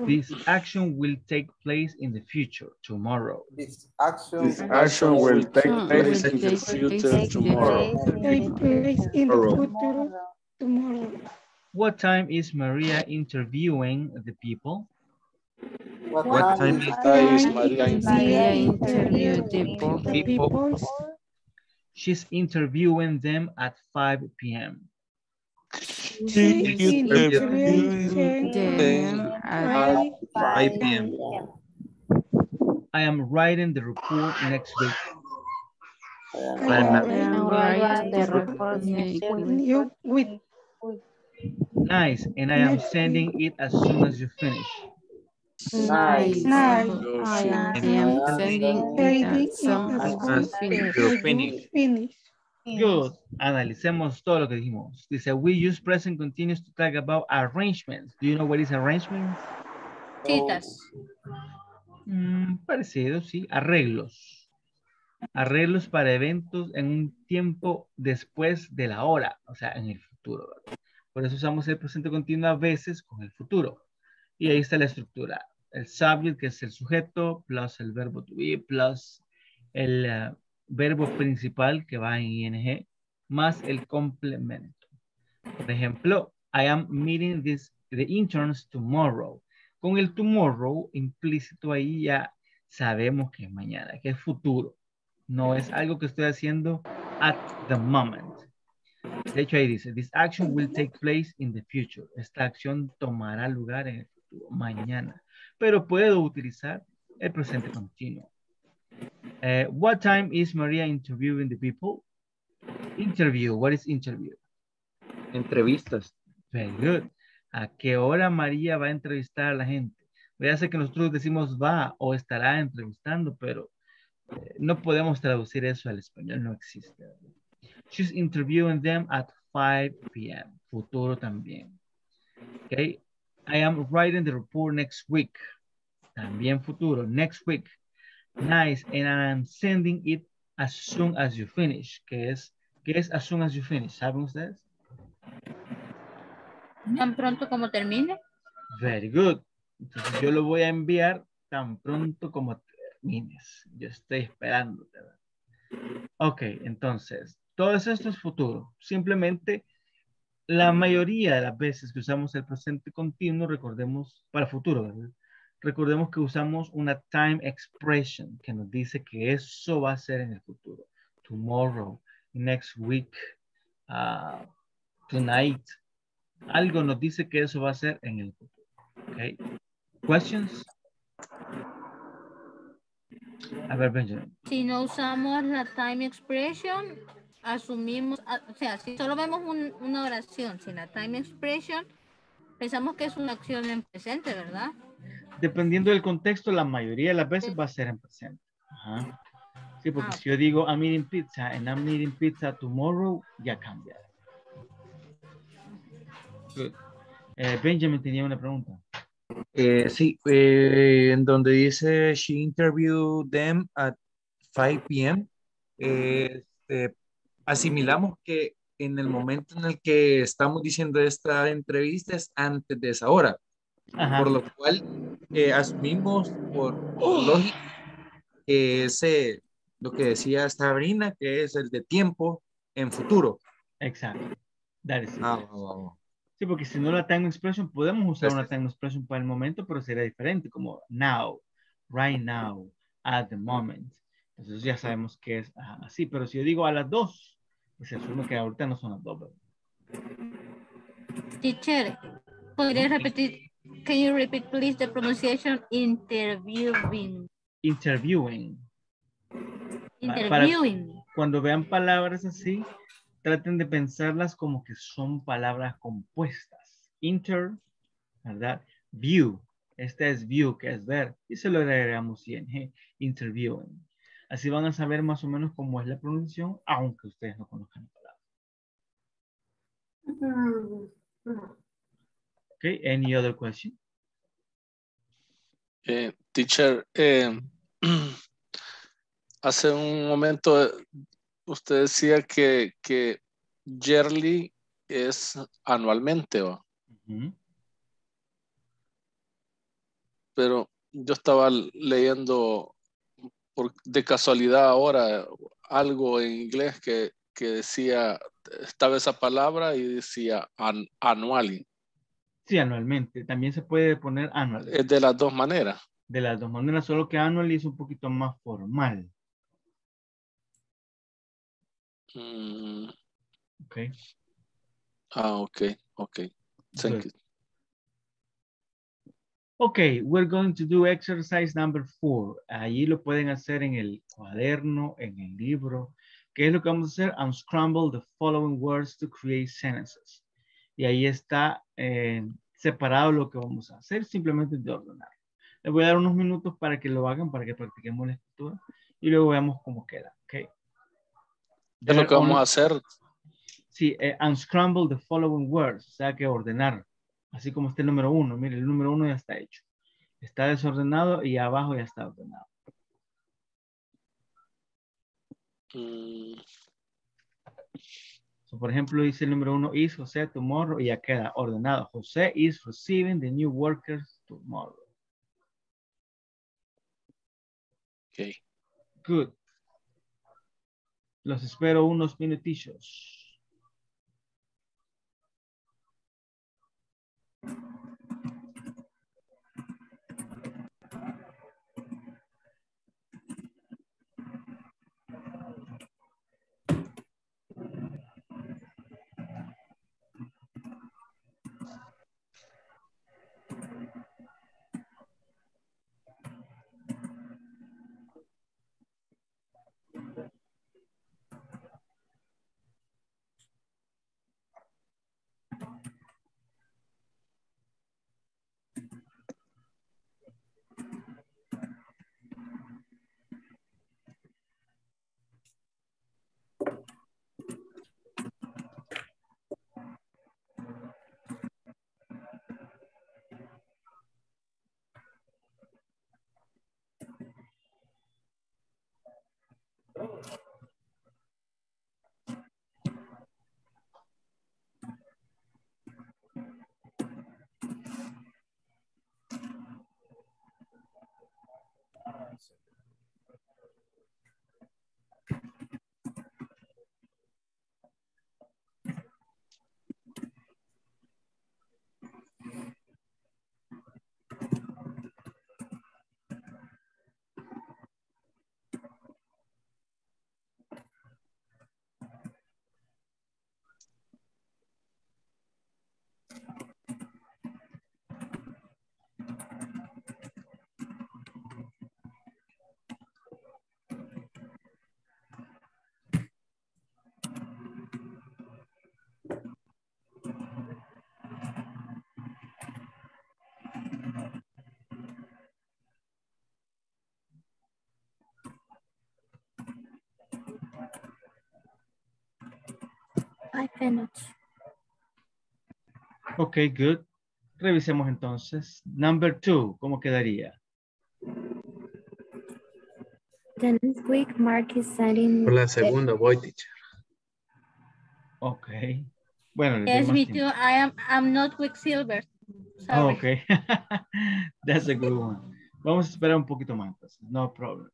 This action will take place in the future, tomorrow. This action, This action will take place in the future tomorrow. Tomorrow. What time is Maria interviewing the people? What time is is Maria interview people. people? She's interviewing them at 5 p.m. Them at 5 p.m. I am writing the report next week. Nice. And I am sending it as soon as you finish. Nice. Nice. I am sending it as soon as you finish. Good. Analicemos todo lo que dijimos. Dice, we use present continuous to talk about arrangements. Do you know what is arrangements? Citas. Mm, parecido, sí. Arreglos. Arreglos para eventos en un tiempo después de la hora, o sea, en el futuro. Por eso usamos el presente continuo a veces con el futuro. Y ahí está la estructura. El subject, que es el sujeto, plus el verbo to be, plus el eh, verbo principal que va en ing, más el complemento. Por ejemplo, I am meeting this, the interns tomorrow. Con el tomorrow implícito ahí ya sabemos que es mañana, que es futuro. No es algo que estoy haciendo at the moment. De hecho ahí dice, this action will take place in the future. Esta acción tomará lugar en el futuro, mañana. Pero puedo utilizar el presente continuo. Eh, what time is Maria interviewing the people? Interview, what is interview? Entrevistas. Very good. ¿A qué hora María va a entrevistar a la gente? Véase que nosotros decimos va o estará entrevistando, pero eh, no podemos traducir eso al español, no existe. She's interviewing them at 5 p.m. Futuro también. Okay. I am writing the report next week. También futuro. Next week. Nice. And I'm sending it as soon as you finish. ¿Qué es, qué es as soon as you finish? ¿Saben ustedes? Tan pronto como termine. Very good. Entonces yo lo voy a enviar tan pronto como termines. Yo estoy esperándote. Ok, entonces, todo esto es futuro. Simplemente, la mayoría de las veces que usamos el presente continuo, recordemos, para futuro, ¿verdad? Recordemos que usamos una time expression que nos dice que eso va a ser en el futuro. Tomorrow, next week, uh, tonight. Algo nos dice que eso va a ser en el futuro. Okay. Questions? A ver, Benjamin. Si no usamos la time expression, asumimos, o sea, si solo vemos un, una oración sin la time expression, pensamos que es una acción en presente, ¿verdad? Dependiendo del contexto, la mayoría de las veces va a ser en presente. Ajá. Sí, porque si yo digo I'm eating pizza and I'm eating pizza tomorrow, ya cambia. Eh, Benjamin tenía una pregunta. Eh, sí, eh, en donde dice she interviewed them at 5 p.m. Este, asimilamos que en el momento en el que estamos diciendo esta entrevista es antes de esa hora. Ajá. Por lo cual asumimos por, por lógica que ese, lo que decía Sabrina, que es el de tiempo en futuro. Exacto. That is it. Ah. Sí, porque si no la time expression, podemos usar una time expression para el momento, pero sería diferente, como now, right now, at the moment. Entonces ya sabemos que es así, pero si yo digo a las dos, pues se asume que ahorita no son las dos. ¿verdad? Teacher, ¿podría repetir? Can you repeat please the pronunciation interviewing? Interviewing. Interviewing. Para- cuando vean palabras así, traten de pensarlas como que son palabras compuestas. Inter, ¿verdad? View. Esta es view, que es ver. Y se lo agregamos ing. Interviewing. Así van a saber más o menos cómo es la pronunciación, aunque ustedes no conozcan la palabra. Okay, any other question? Eh, teacher, eh, hace un momento eh, usted decía que, que yearly es anualmente, ¿va? Ujú. pero yo estaba leyendo por, de casualidad ahora algo en inglés que, que decía, estaba esa palabra y decía an, annually. Sí, anualmente. También se puede poner annual. Es de las dos maneras. De las dos maneras, solo que annual es un poquito más formal. Mm, Ok. ah, ok, ok. Thank Good. you. Okay, we're going to do exercise number four. Allí lo pueden hacer en el cuaderno, en el libro. ¿Qué es lo que vamos a hacer? Unscramble the following words to create sentences. Y ahí está eh, separado lo que vamos a hacer, simplemente de ordenar. Les voy a dar unos minutos para que lo hagan, para que practiquemos la escritura. Y luego veamos cómo queda. Okay. ¿Qué es lo que vamos a hacer? Sí, eh, unscramble the following words, o sea que ordenar. Así como está el número uno. Mire, el número uno ya está hecho. Está desordenado y abajo ya está ordenado. Mm, So, por ejemplo, dice el número uno, is José tomorrow, y ya queda ordenado. José is receiving the new workers tomorrow. ok. Good. Los espero unos minutillos. I finished. Ok, good. Revisemos entonces. Number two, ¿cómo quedaría? The next week, Mark is sending. Por la segunda voy, teacher. Ok. Bueno, Yes, me too. I am I'm not Quicksilver. Sorry. Oh, okay. That's a good one. Vamos a esperar un poquito más. No problem.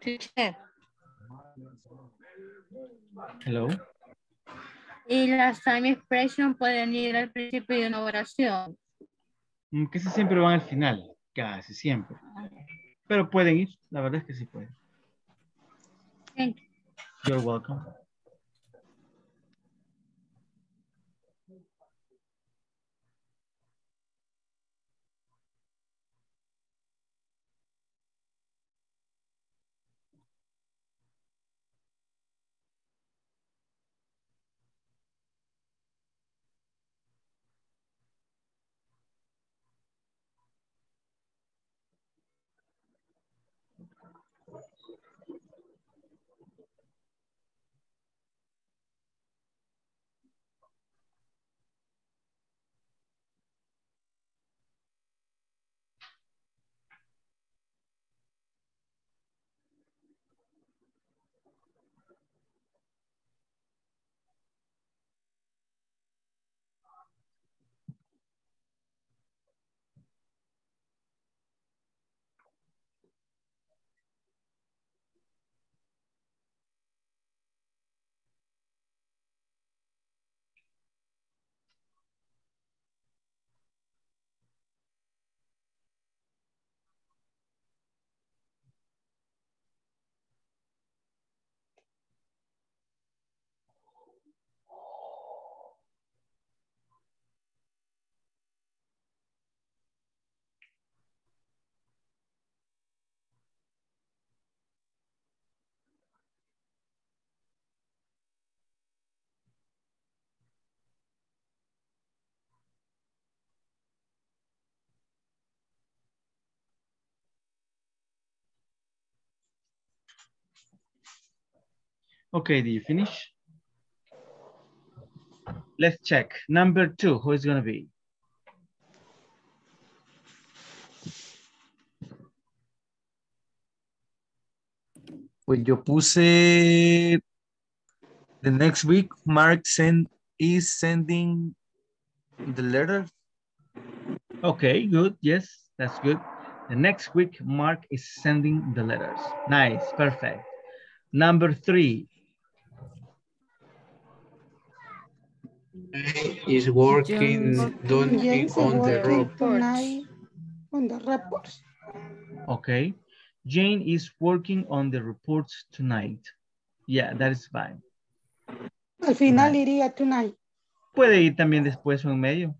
Teacher. Hello. Y las time expression pueden ir al principio de una oración. Mm, Casi siempre van al final, casi siempre. Pero pueden ir, la verdad es que sí pueden. Thank you. You're welcome. Okay, do you finish? Let's check. Number two, who is going to be? Pues yo puse the next week, Mark send, is sending the letter. Okay, good. Yes, that's good. The next week, Mark is sending the letters. Nice, perfect. Number three. Is working, doing James is on the working tonight on the reports. Okay. Jane is working on the reports tonight. Yeah, that is fine. Al final iría tonight. Puede ir también después o en medio.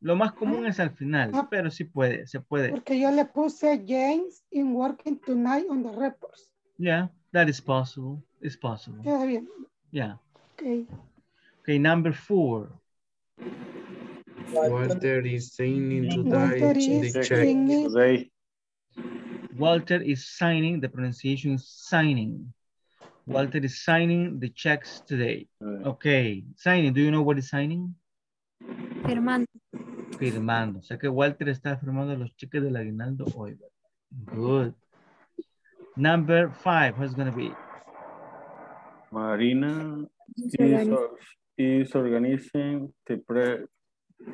Lo más común es al final, pero sí puede, se puede. Porque yo le puse James in working tonight on the reports. Yeah, that is possible. It's possible. Queda bien. Yeah. Okay. Okay, number four. Walter is signing to Walter is the check. signing- Walter is signing, the pronunciation is signing. Walter is signing the checks today. Okay, signing, do you know what is signing? Firmando. Firmando. O sea que Walter está firmando los cheques del aguinaldo hoy. Good. Number five, what's going to be? Marina is, organi- or- is organizing the pre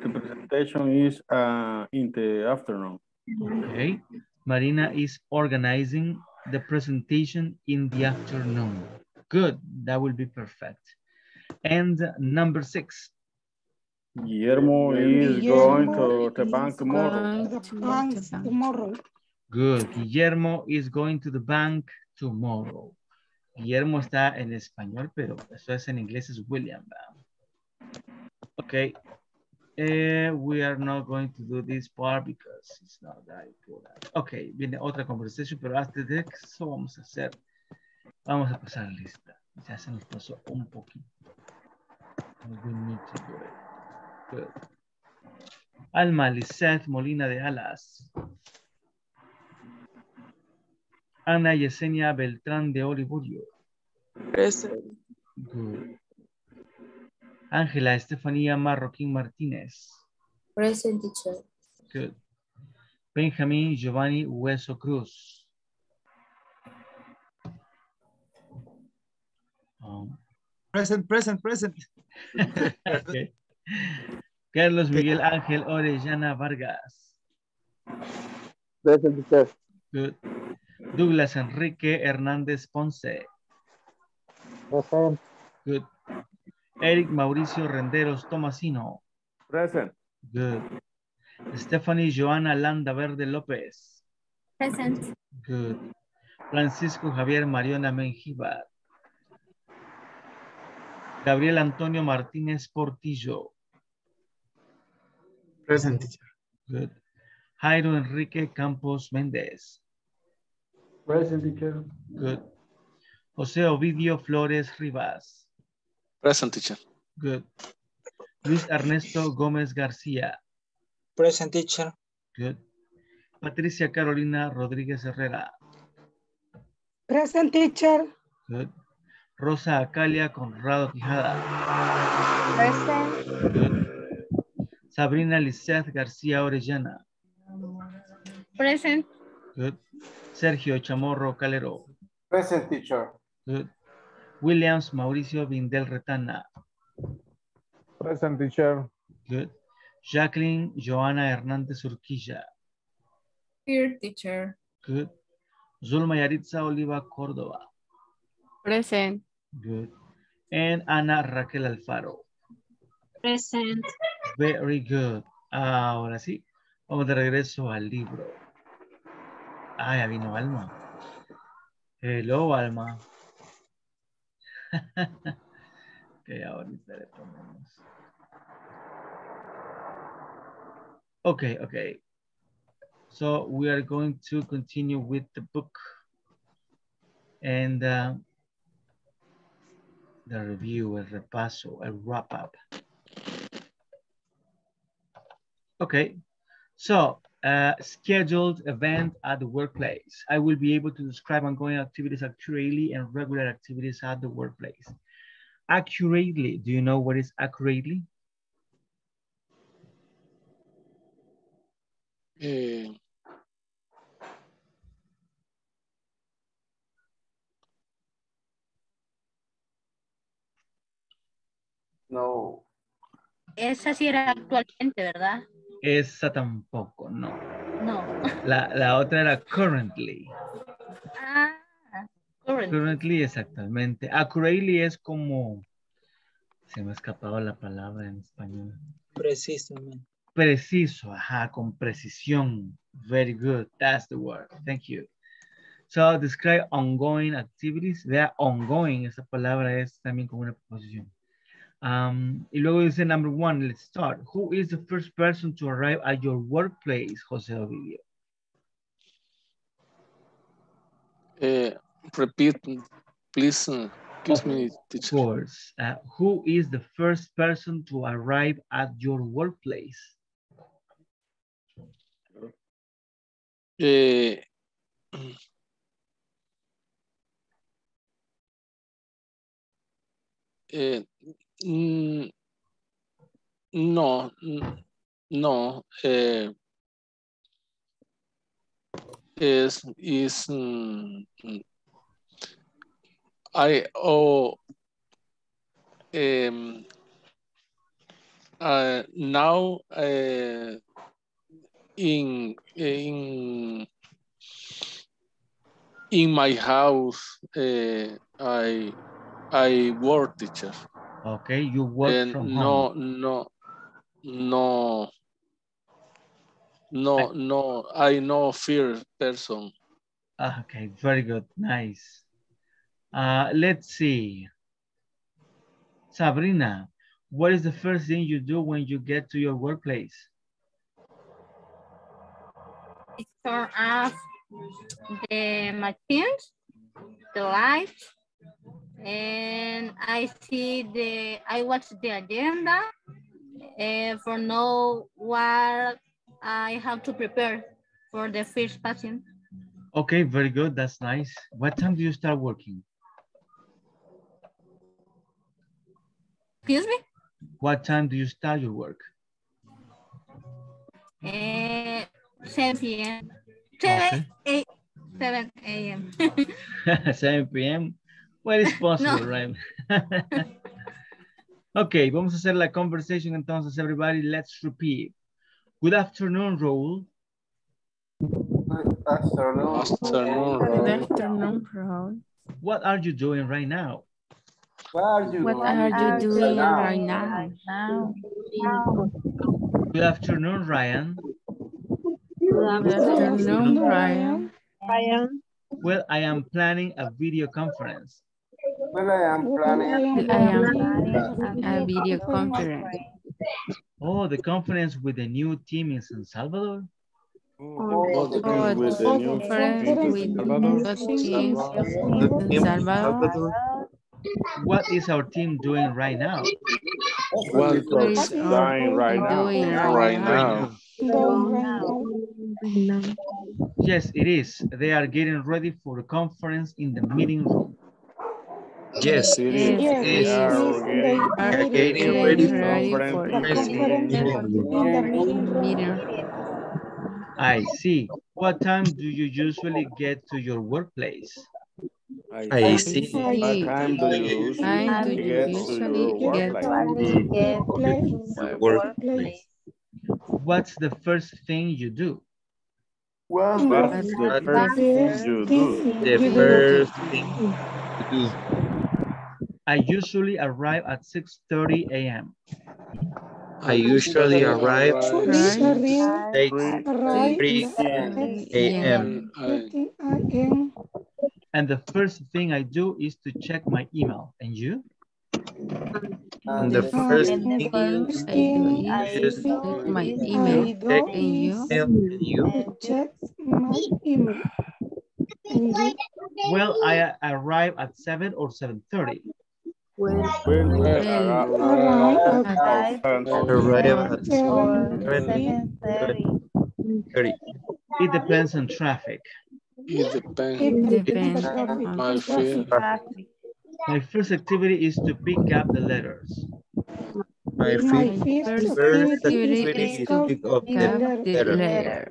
the presentation is uh, in the afternoon. Okay. Marina is organizing the presentation in the afternoon. Good, that will be perfect. And number six. Guillermo is going to the bank tomorrow. The banks tomorrow. Good. Guillermo is going to the bank tomorrow. Guillermo está en español, pero eso es en inglés, es William. Okay. Eh, we are not going to do this part because it's not that important. Okay, viene otra conversación, pero antes de eso vamos a hacer, vamos a pasar lista. Ya se nos pasó un poquito. We need to do it. Good. Alma Lisette Molina de Alas. Ana Yesenia Beltrán de Olivorio. Present. Good. Ángela Estefanía Marroquín Martínez. Present teacher. Good. Benjamín Giovanni Hueso Cruz. Um, Present, present, present. okay. Carlos Miguel Ángel Orellana Vargas. Present teacher. Good. Douglas Enrique Hernández Ponce. Present. Good. Eric Mauricio Renderos Tomasino. Present. Good. Stephanie Joana Landa Verde López. Present. Good. Francisco Javier Mariona Menjivar. Gabriel Antonio Martínez Portillo. Present. Good. Jairo Enrique Campos Méndez. Present, teacher. Good. José Ovidio Flores Rivas. Present teacher. Good. Luis Ernesto Gómez García. Present teacher. Good. Patricia Carolina Rodríguez Herrera. Present teacher. Good. Rosa Acalia Conrado Quijada. Present. Good. Sabrina Lizeth García Orellana. Present. Good. Sergio Chamorro Calero. Present, teacher. Good. Williams Mauricio Vindel Retana. Present, teacher. Good. Jacqueline Joana Hernández Urquilla. Here, teacher. Good. Zulma Yaritza Oliva Córdoba. Present. Good. And Ana Raquel Alfaro. Present. Very good. Ahora sí, vamos de regreso al libro. Ah, ya vino Alma. Hello, Alma. ok, ahorita le ponemos. Okay, okay. So we are going to continue with the book and uh, the review, el repaso, el wrap up. Okay, so uh, scheduled event at the workplace. I will be able to describe ongoing activities accurately and regular activities at the workplace. Accurately, do you know what is accurately? Eh, No. Esa sí era actualmente, ¿verdad? Esa tampoco, no. No. La, la otra era currently. Ah, current. Currently, exactamente. Accurately es como... Se me ha escapado la palabra en español. Precisamente. Preciso, ajá, con precisión. Very good, that's the word. Thank you. So, describe ongoing activities. Vea, ongoing, esa palabra es también como una preposición. Um, y luego dice number one, let's start. Who is the first person to arrive at your workplace, José Ovidio? eh, repeat, please. uh, Excuse me, Of course. Uh, who is the first person to arrive at your workplace? Eh, eh, mm, no, no. eh, is is mm, I oh um, uh, now uh, in in in my house uh, I I work teacher Okay, you work and from no home. no no no no I no fear person Ah, Okay, very good, nice. Uh, let's see. Sabrina, what is the first thing you do when you get to your workplace? Turn off the machines, the lights, and I see the, I watch the agenda uh, for know what I have to prepare for the first patient. Okay, very good, that's nice. What time do you start working? Excuse me? What time do you start your work? Uh, 7 p.m. 7, 8, 7 a.m. 7 p.m. Well, it's possible, No. right? okay, vamos a hacer la conversation entonces, everybody. Let's repeat. Good afternoon, Raul. Afternoon. Afternoon, Good Raul. afternoon, Raul. What are you doing right now? What are you What are you doing right now? Good afternoon, Ryan. Good afternoon, Ryan. Ryan. Well, I am planning a video conference. Well, I am planning. I am planning a video conference. Oh, the conference with the new team in San Salvador? Oh, oh the Oh, with the new conference with Salvador. team in Salvador. What is our team doing right now? What What is is dying right now? doing Right now. Yes, it is. They are getting ready for the conference in the meeting room. Yes, it is. Yes, They are they getting- are getting ready ready for for the the meeting. I see. What time do you usually get to your workplace? I see. What time do you Time do usually you get to your get workplace? Workplace. What's the first thing you do? What's What's the the first thing you do? The first thing to do. I usually arrive at 6.30 a.m. I usually arrive at Right. 6 3 a.m. And the first thing I do is to check my email. And you? And the first thing first I do is check my email. check And you? and you Check my email. And you? Well, I arrive at 7 or 7.30. Well, Well, around at arrive at seven 30. It depends on traffic. It depends. It depends on My. My first activity is to pick up the letters. My My first activity is to pick up the.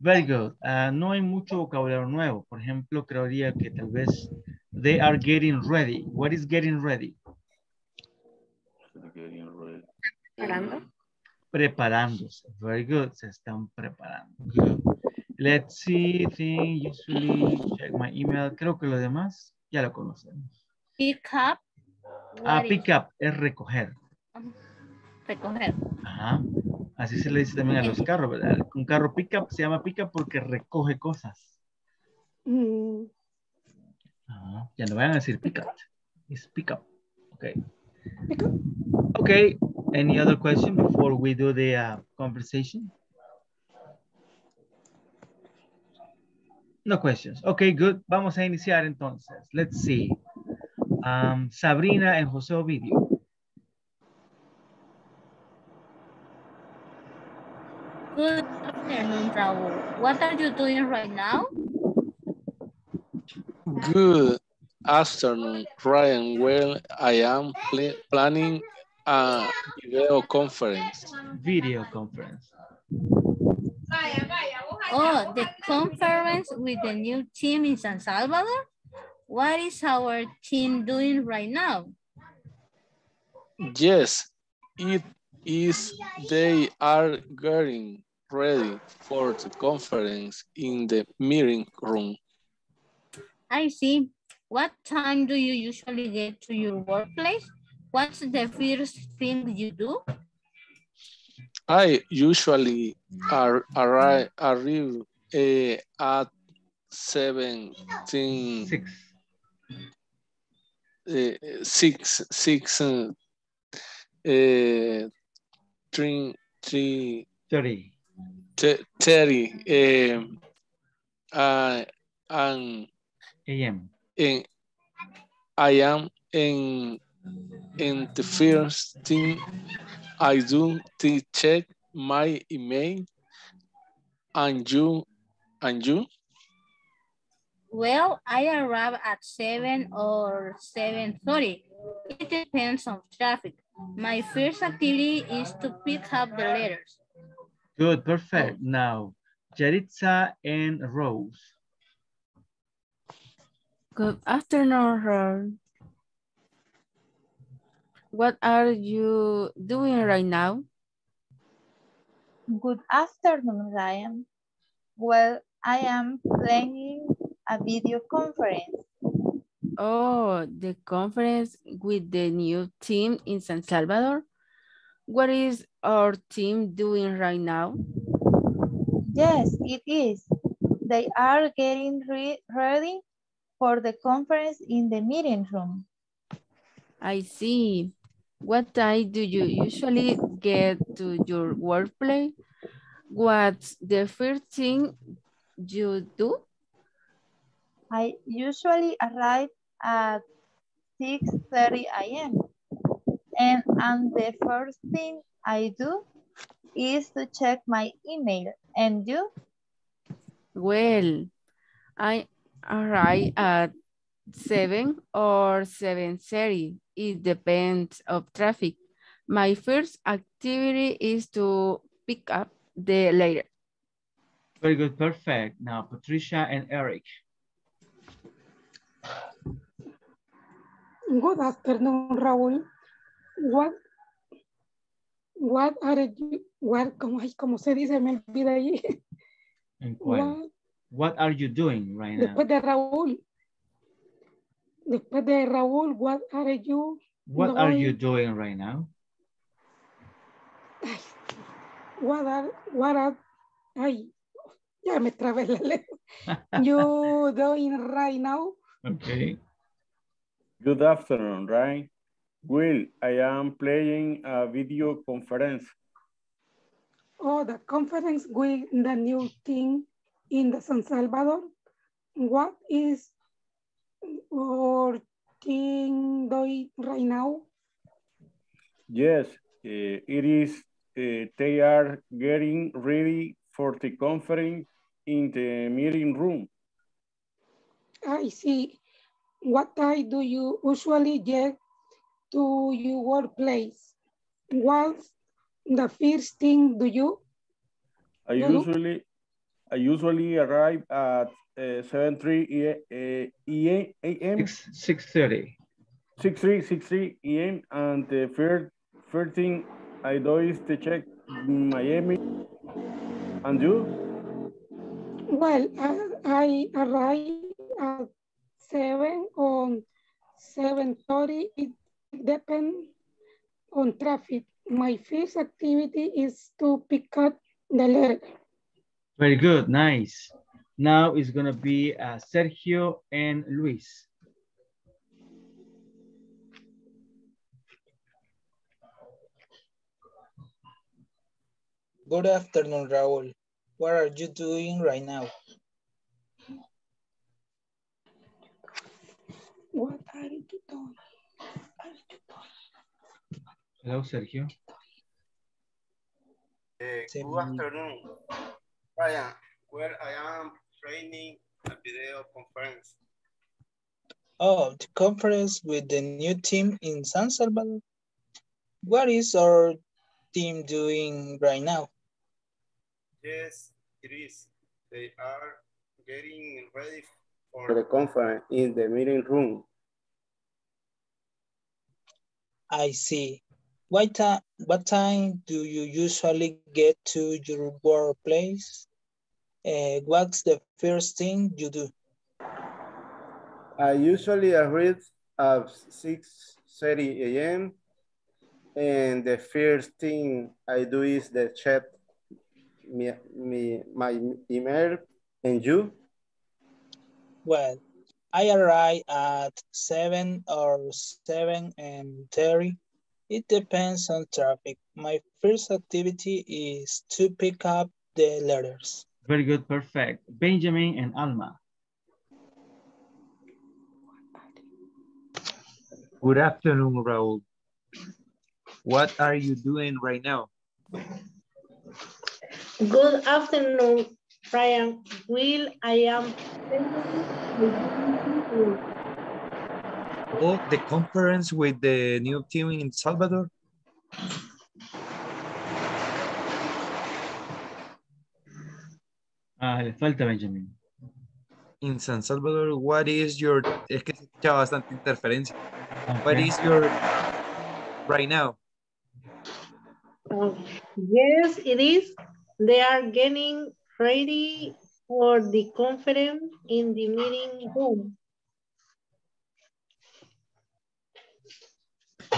Very good. Ah, no hay mucho vocabulario nuevo. Por ejemplo, creería que tal vez they are getting ready. What is getting ready? Preparándose. Very good. Se están preparando. Good. Let's see. Thing, usually check my email. Creo que lo demás ya lo conocemos. Pick up. Ah, pick up es recoger. Recoger. Ajá. Así se le dice también a los carros, ¿verdad? Un carro pick up se llama pick up porque recoge cosas. Mm, Ajá. Ya no vayan a decir pick up. Es pick up. Okay. pick up. Okay. Any other question before we do the uh, conversation? No questions. Okay, good. Vamos a iniciar entonces. Let's see. Um, Sabrina and José Ovidio. Good afternoon, Raul. What are you doing right now? Good afternoon, Ryan. Well, I am pl planning a video conference. Video conference. Oh, the conference with the new team in San Salvador? What is our team doing right now? Yes, it is. They are getting ready for the conference in the meeting room. I see. What time do you usually get to your workplace? What's the first thing you do? I usually ar arrive, arrive eh, at 17, Six. eh, six, six, uh, three, three, 30. te- 30, um, uh, and a.m. in, I am in, in the first thing I do to check my email and you, and you, Well, I arrive at 7 or 7.30. It depends on traffic. My first activity is to pick up the letters. Good, perfect. Now, Yaritza and Rose. Good afternoon, Raul. What are you doing right now? Good afternoon, Ryan. Well, I am planning a video conference. Oh, the conference with the new team in San Salvador. What is our team doing right now? Yes, it is. They are getting re ready for the conference in the meeting room. I see. What time do you usually get to your workplace? What's the first thing you do? I usually arrive at 6.30 a.m. And, and the first thing I do is to check my email. And you? Well, I arrive at uh, 7 or 7.30. It depends of traffic. My first activity is to pick up the later. Very good, perfect. Now, Patricia and Eric. Good afternoon, Raúl. What, what are you, what, como, ay, como se dice, me olvida ahí. ¿En cuál? What, What are you doing right now? después de Raúl. Después de Raúl, what are you What are doing? you doing right now? What are, what are, ay, ya me trabé la lengua. You doing right now? Okay. Good afternoon, right? Will, I am playing a video conference. Oh, the conference with the new team in the San Salvador. What is team doing right now? Yes, eh, it is, eh, they are getting ready for the conference in the meeting room. I see. What time do you usually get to your workplace? What's the first thing do you? I no. usually, I usually arrive at eh, uh, 7:03 eh, eh, a- a- a.m. 6.30. 6:03, 6:03 a.m. And the first, first thing I do is to check Miami. And you? Well, I, I arrive at seven on seven thirty. It depends on traffic. My first activity is to pick up the letter. Very good, nice. Now it's gonna be uh, Sergio and Luis. Good afternoon, Raul. What are you doing right now? What are you doing? Hello, Sergio. Eh, good afternoon, Brian. Where I am training a video conference. Oh, the conference with the new team in San Salvador. What is our team doing right now? Yes, it is. They are getting ready for the conference in the meeting room. I see. What, ti- what time do you usually get to your workplace? Uh, what's the first thing you do? I usually arrive at 6.30 a.m. And the first thing I do is the check me, me, my email. And you? Well, I arrive at 7 or 7 and 30. It depends on traffic. My first activity is to pick up the letters. Very good, perfect. Benjamin and Alma. Good afternoon, Raul. What are you doing right now? Good afternoon, Brian. Will I am Oh, the conference with the new team in Salvador? Ah, le falta Benjamin. In San Salvador, what is your... Es que se escucha bastante interferencia. What Okay. is your... Right now? Uh, yes, it is. They are getting ready for the conference in the meeting room.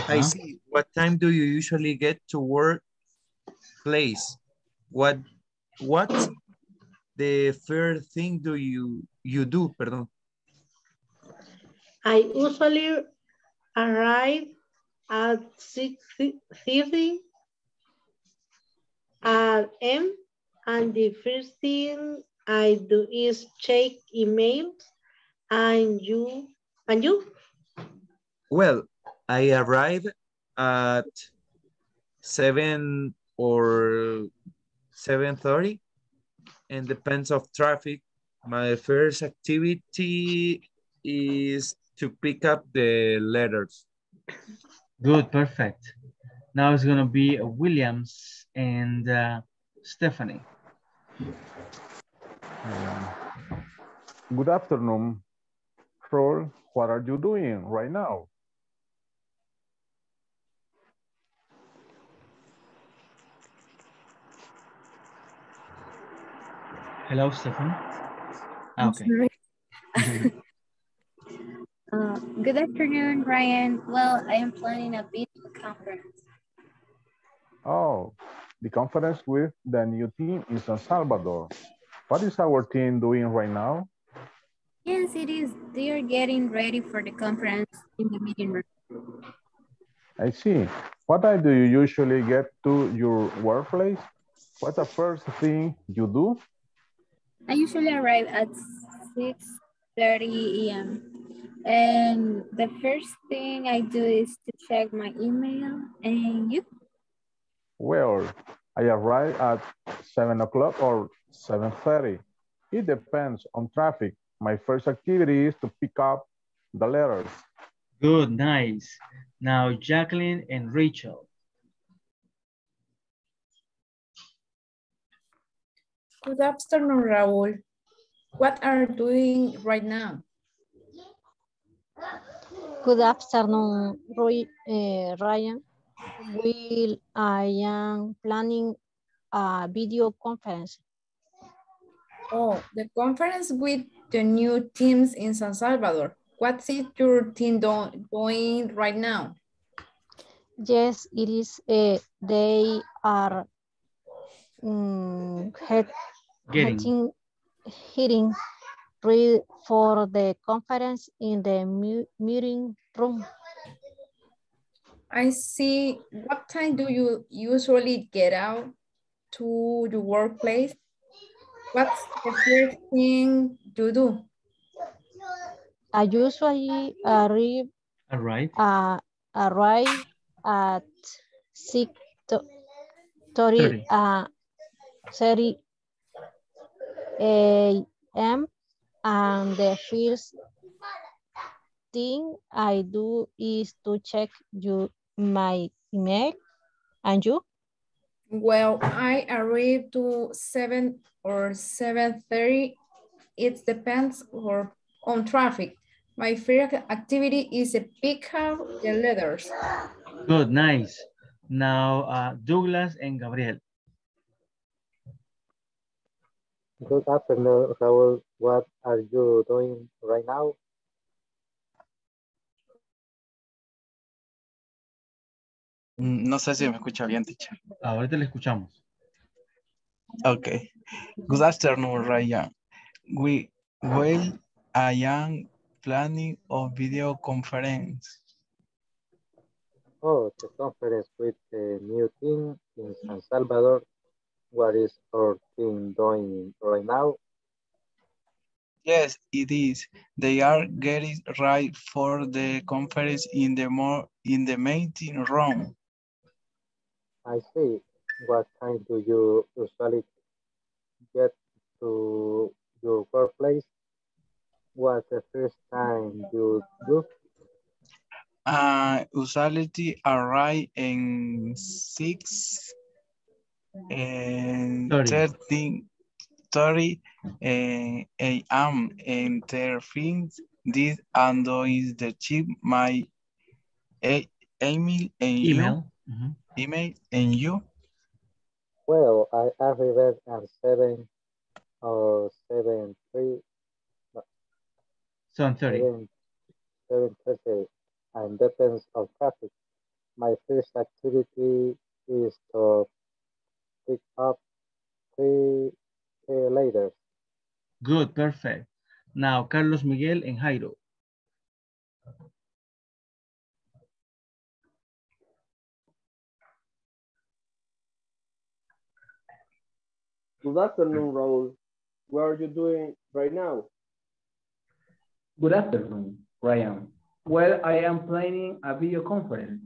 I see. What time do you usually get to work place? What what the first thing do you you do, perdón? I usually arrive at 6.30 a.m. and the first thing I do is check emails and you, and you? Well, I arrive at 7 or 7.30 and depends of traffic. My first activity is to pick up the letters. Good, perfect. Now it's gonna be Williams and uh, Stephanie. Good afternoon, Rol. What are you doing right now? Hello, Stephanie. Ah, Okay. Uh, good afternoon, Ryan. Well, I am planning a video conference. Oh, the conference with the new team in San Salvador. What is our team doing right now? Yes, it is. They are getting ready for the conference in the meeting room. I see. What time do you usually get to your workplace? What's the first thing you do? I usually arrive at 6.30 a.m. And the first thing I do is to check my email. And you? Well, I arrive at 7 o'clock or 7.30. It depends on traffic. My first activity is to pick up the letters. Good, nice. Now Jacqueline and Rachel. Good afternoon, Raul. What are you doing right now? Good afternoon, Roy, uh, Ryan. Will I am planning a video conference. Oh, the conference with the new teams in San Salvador. What's your team doing right now? Yes, it is. Uh, they are um, head, Getting. heading, heading ready for the conference in the meeting room. I see. What time do you usually get out to your workplace? What's the first thing you do? I usually arrive All right. uh, arrive at six thirty Thirty. uh, 30 a.m. and the first thing I do is to check you my email and you Well, I arrive to 7 or 7.30. It depends or on traffic. My favorite activity is to pick up the letters. Good, nice. Now uh, Douglas and Gabriel. Good afternoon, Raul. What are you doing right now? Mm, No sé si me escucha bien, teacher. Ahorita le escuchamos. Okay. Good afternoon, Ryan. We, well, I am planning a video conference. Oh, the conference with the new team in San Salvador. What is our team doing right now? Yes, it is. They are getting right for the conference in the more in the meeting room. I see. What time do you usually get to your workplace? What's the first time you do? Uh, usually arrive in six and Thirty. 13, 30 eh, a.m. and their things this and is the chip my e- email and Email. you email and eh, you Well, I arrived at seven or seven three Seven thirty. seven seven thirty and depends on traffic. My first activity is to pick up three, three later. Good, perfect. Now, Carlos Miguel and Jairo. Good afternoon, Raul. What are you doing right now? Good afternoon, Ryan. Well, I am planning a video conference.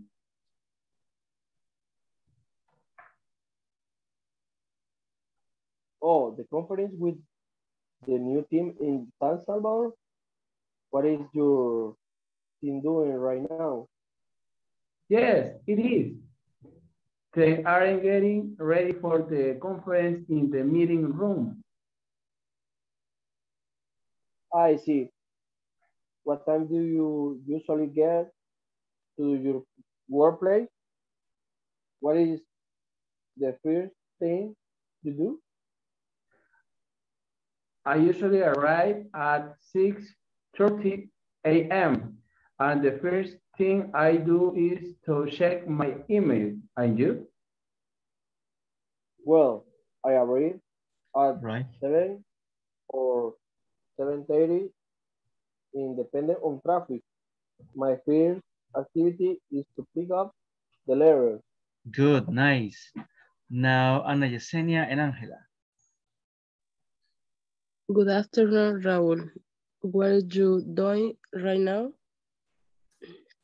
Oh, the conference with the new team in San Salvador? What is your team doing right now? Yes, it is. They are getting ready for the conference in the meeting room. I see. What time do you usually get to your workplace? What is the first thing you do? I usually arrive at 6.30 a.m. And the first thing I do is to check my email. And you? Well, I arrive at Right. 7 or 7.30 independent on traffic. My first activity is to pick up the letter. Good, nice. Now, Ana Yesenia and Angela. Good afternoon, Raul. What are you doing right now?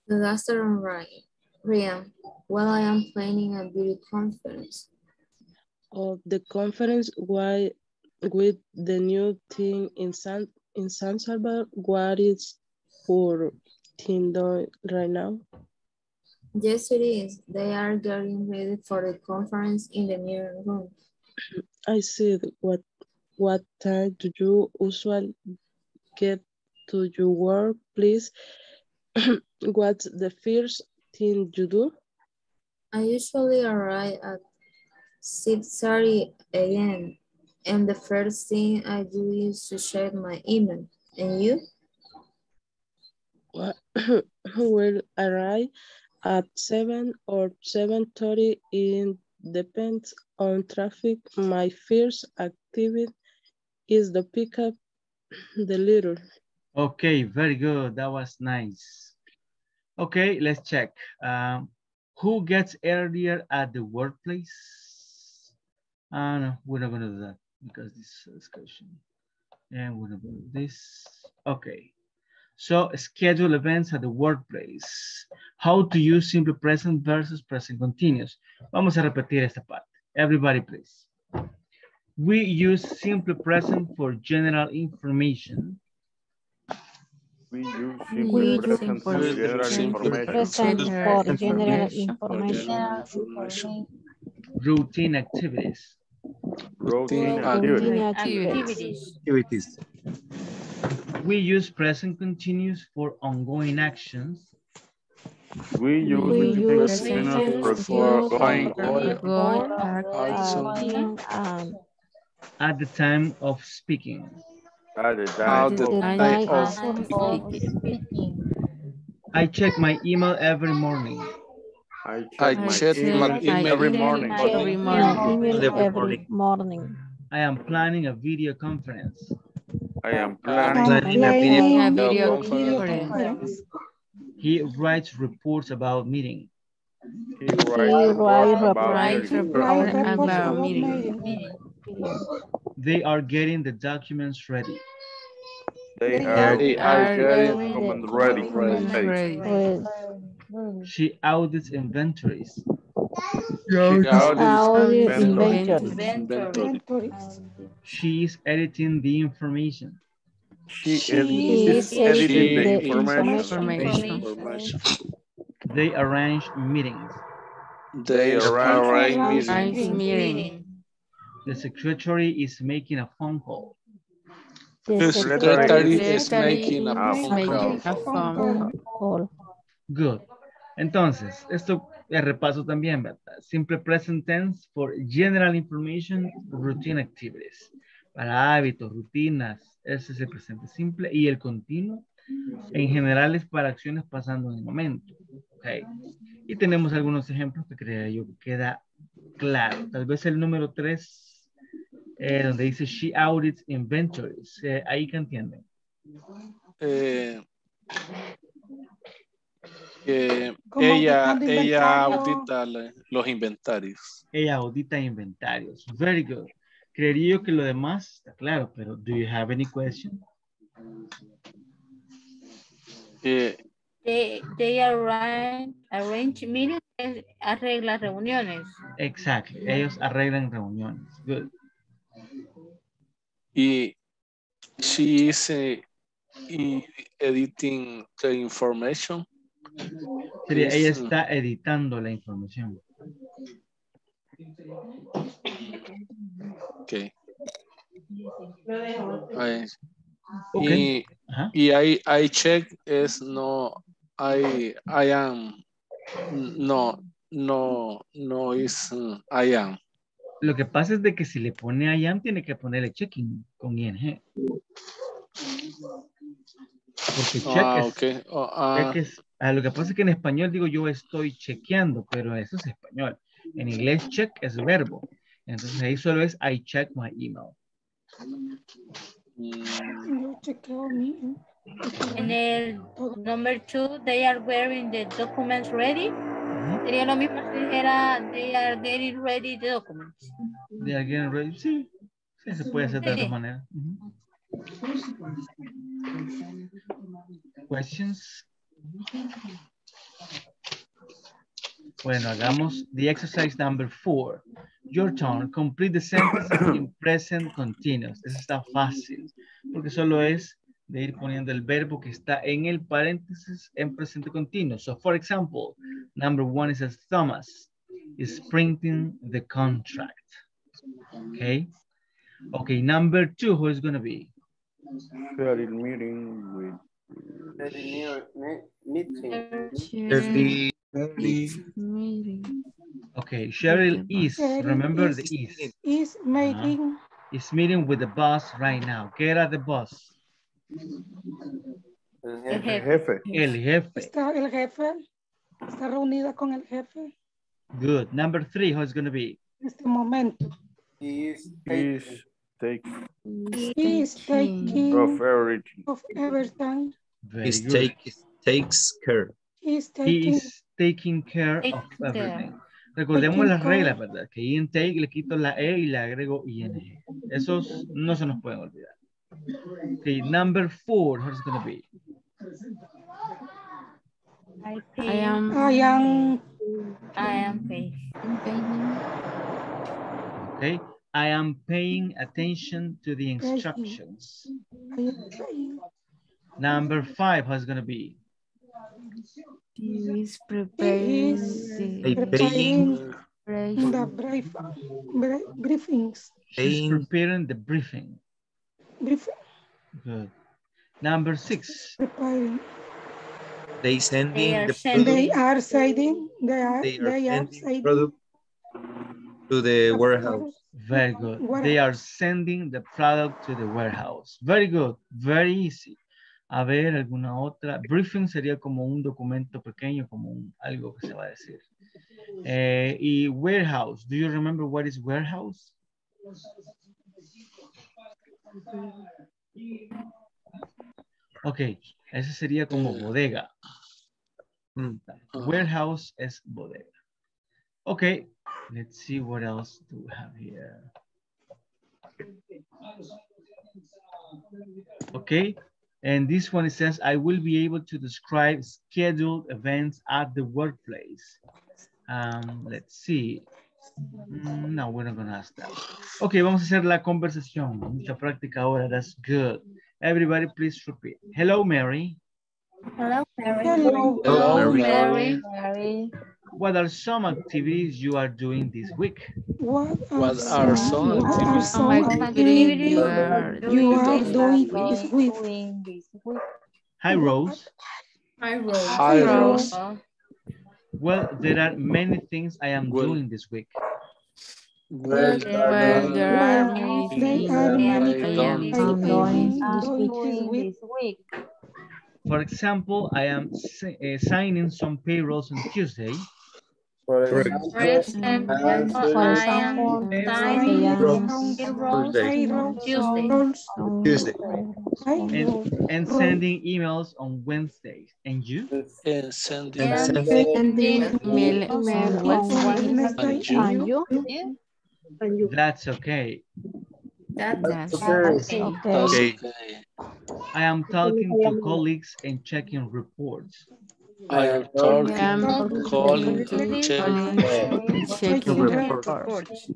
Good afternoon, Ryan. Ryan. Well, I am planning a beauty conference. Of the conference why with the new team in San in San Salvador, what is your team doing right now? Yes, it is. They are getting ready for the conference in the meeting room. I said, what what time do you usually get to your work, please? What's the first thing you do? I usually arrive at 6.30 a.m. And the first thing I do is to check my email. And you? Well, will arrive at 7 or 7.30 in depends on traffic. My first activity is the pickup the little. Okay, very good. That was nice. Okay, let's check. Um, who gets earlier at the workplace? Uh, no, we're not gonna do that because this discussion. And we're gonna do this. Okay. So schedule events at the workplace. How to use simple present versus present continuous. Vamos a repetir esta parte. Everybody please. We use simple present for general information. We use simple use present for for general information. present for general information. information. routine activities. Routine Routine activities. activities. Activities. We use present continuous for ongoing actions. We use We use present present continuous for on. going action. acting and at the time of speaking. At the time the the of time time of of speaking. I check my email every morning. I I check my check my email email every every morning. Every morning. email Every every morning. morning. I am planning a video conference. I am I am planning Planning a video A video conference. conference. He writes reports about meeting. He He writes write reports about Write meeting. report Write reports about about meeting. meeting. They are getting the documents ready. They They are They are getting getting the ready. documents Ready. Ready. She audits inventories. She Audit audits Audit inventory. inventory. inventory. Inventories. She is editing the information. She She is is editing the editing the information. information. Information. They arrange meetings. They They arrange arrange Arrange meetings. The secretary is making a phone call. The The secretary is making a phone call. a phone phone call. call. Good. Entonces, esto es repaso también, ¿verdad? Simple present tense for general information, routine activities. para hábitos, rutinas. Ese es el presente simple. Y el continuo, en general, es para acciones pasando en el momento. Ok. Y tenemos algunos ejemplos que creo yo que queda claro. Tal vez el número 3, eh, donde dice she audits inventories. Eh, ahí que entienden. Eh, que Como ella, ella audita los inventarios. Ella audita inventarios. Very good. Creería yo que lo demás está claro, pero do you have any question? Eh, They, they arrange, arrange meetings, arregla reuniones. Exactly. Ellos arreglan reuniones. Good. Y she is i- editing the information. Sería, ella Es, está editando la información. Okay. Ay, Ok. Y, Ajá. y I, I check es no, I, I am, no, no, no uh, I am. Lo que pasa es de que si le pone a IAM, tiene que ponerle checking con ING. Porque check Ah, es, ok. Oh, ah, check es- ah, lo que pasa es que en español digo yo estoy chequeando, pero eso es español. En inglés check es verbo. Entonces ahí solo es I check my email. Yo chequeo mi. En el number two, they are wearing the documents ready. Sería lo mismo si dijera they are getting ready the documents. They are getting ready. Sí, se puede hacer de otra manera. Questions? Bueno, hagamos the exercise number four. Your turn. Complete the sentence in present continuous. Eso está fácil, porque solo es de ir poniendo el verbo que está en el paréntesis en presente continuo. So, for example, number one is as Thomas is printing the contract. Okay. Okay, number two, who is going to be? Sharing meeting with Meeting. Okay, Cheryl is, Cheryl remember is- the is. Is making uh-huh. Is meeting with the boss right now. ¿Qué era the boss? El jefe. jefe. El jefe. está el jefe, está reunida con el jefe Good. Number three, who's going to be? en este momento. Is He is taking of everything. of everything. Good. take, takes care. He is taking is taking care Take of care. everything. Recordemos las reglas, ¿verdad? Que in take le quito la E y le agrego ING. Esos no se nos pueden olvidar. Okay, number four, who's going to be? I, I am I am I am paid. Okay. I am paying attention to the instructions. I am playing. Number five, who's going to be? He is He preparing is Hey, the preparing break. the brief, brie- briefings. She's Paying. preparing the briefing. Brief, Good. Number six, preparing. They sending They are the sending- They are sending. They are. They are They are sending sending. product to the warehouse. Very good. They are sending the product to the warehouse. Very good, very easy. A ver, alguna otra. Briefing sería como un documento pequeño, como un, algo que se va a decir. Eh, y warehouse, do you remember what is warehouse? Ok, ese sería como bodega. Mm. Warehouse es bodega. Okay, let's see what else do we have here. Okay, and this one it says, I will be able to describe scheduled events at the workplace. Um, let's see. Mm, no, we're not gonna ask that. Okay, vamos a hacer la conversación. Mucha práctica ahora, that's good. Everybody please repeat. Hello, Mary. Hello, Mary. Hello. Hello, Mary. Mary. What are some activities you are doing this week? What What are some what are activities some activities activities you are you are doing doing this this week? Doing this week. Hi, Rose. Hi, Rose. Hi, Rose. Well, there are many things I am Well, doing this week. Well, Well, there are Well, many things are I many done things this I week. doing I'm doing this doing week. this week. For example, I am uh, signing some payrolls on Tuesday. For For example, For example, I am For doing I example, am I signing am payrolls Tuesday. Tuesday. and, and sending emails on Wednesdays. And you? And sending And And sending Email on emails Wednesday. and you. and you. You? And you. That's okay. That's That's okay. okay. That's Okay. okay. I am talking to colleagues and checking reports. I am I talking, am calling to check. to checking reports.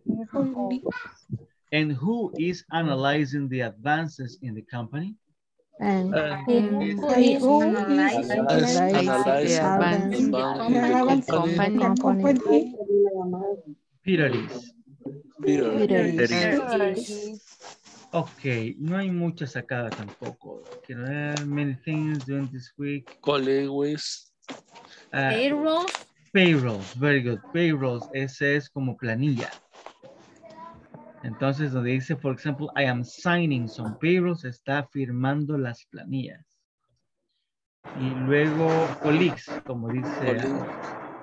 And who is analyzing the advances in the company? And uh, And who They analyzing analyzing the advance the bank in the company. the company. Peter is. Peter. Peter Peter is. is. Ok, no hay mucha sacada tampoco. Quiero ver, many things doing this week. Colleague Ah, payrolls? payrolls, very good. Payrolls, ese es como planilla. Entonces, donde dice, por ejemplo, I am signing some payrolls, está firmando las planillas. Y luego, colleagues, como dice, Colleague.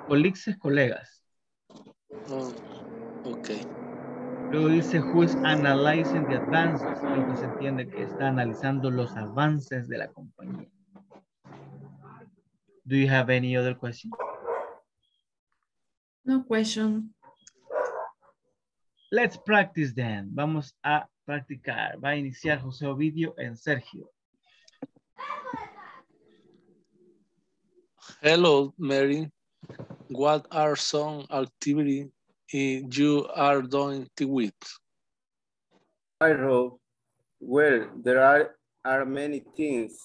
colleagues es colegas. Oh, okay. Luego dice, who is analyzing the advances, lo que se entiende que está analizando los avances de la compañía. Do you have any other question? No question. Let's practice then. Vamos a practicar. Va a iniciar José Ovidio en Sergio. Hello, Mary. What are some activities you are doing this week? I wrote, well, there are, are many things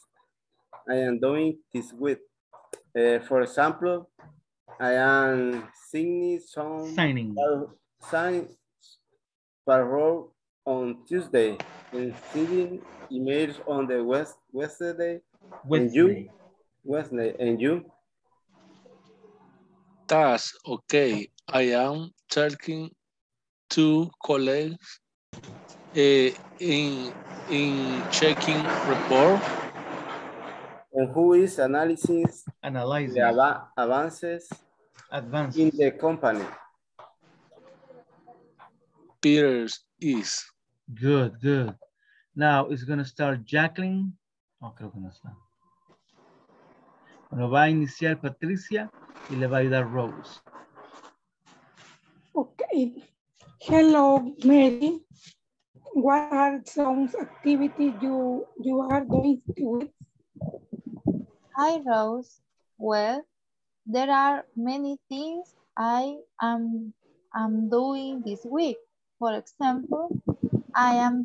I am doing this week. Uh, for example, I am signing some Signing. par- sign parole on Tuesday and sending emails on the West Wednesday. And you, Wednesday. Wednesday, and you, That's okay. I am talking to colleagues eh, in in checking report. And who is analyzing Analyzing. the ava- advances Advances. in the company. Peters is. Good, good. Now it's gonna start Jacqueline. Oh, creo que no está. Bueno, va a iniciar Patricia y le va a ayudar Rose. Okay. Hello, Mary. What are some activities you you are doing with? Hi, Rose. Well, there are many things I am, am doing this week. For example, I am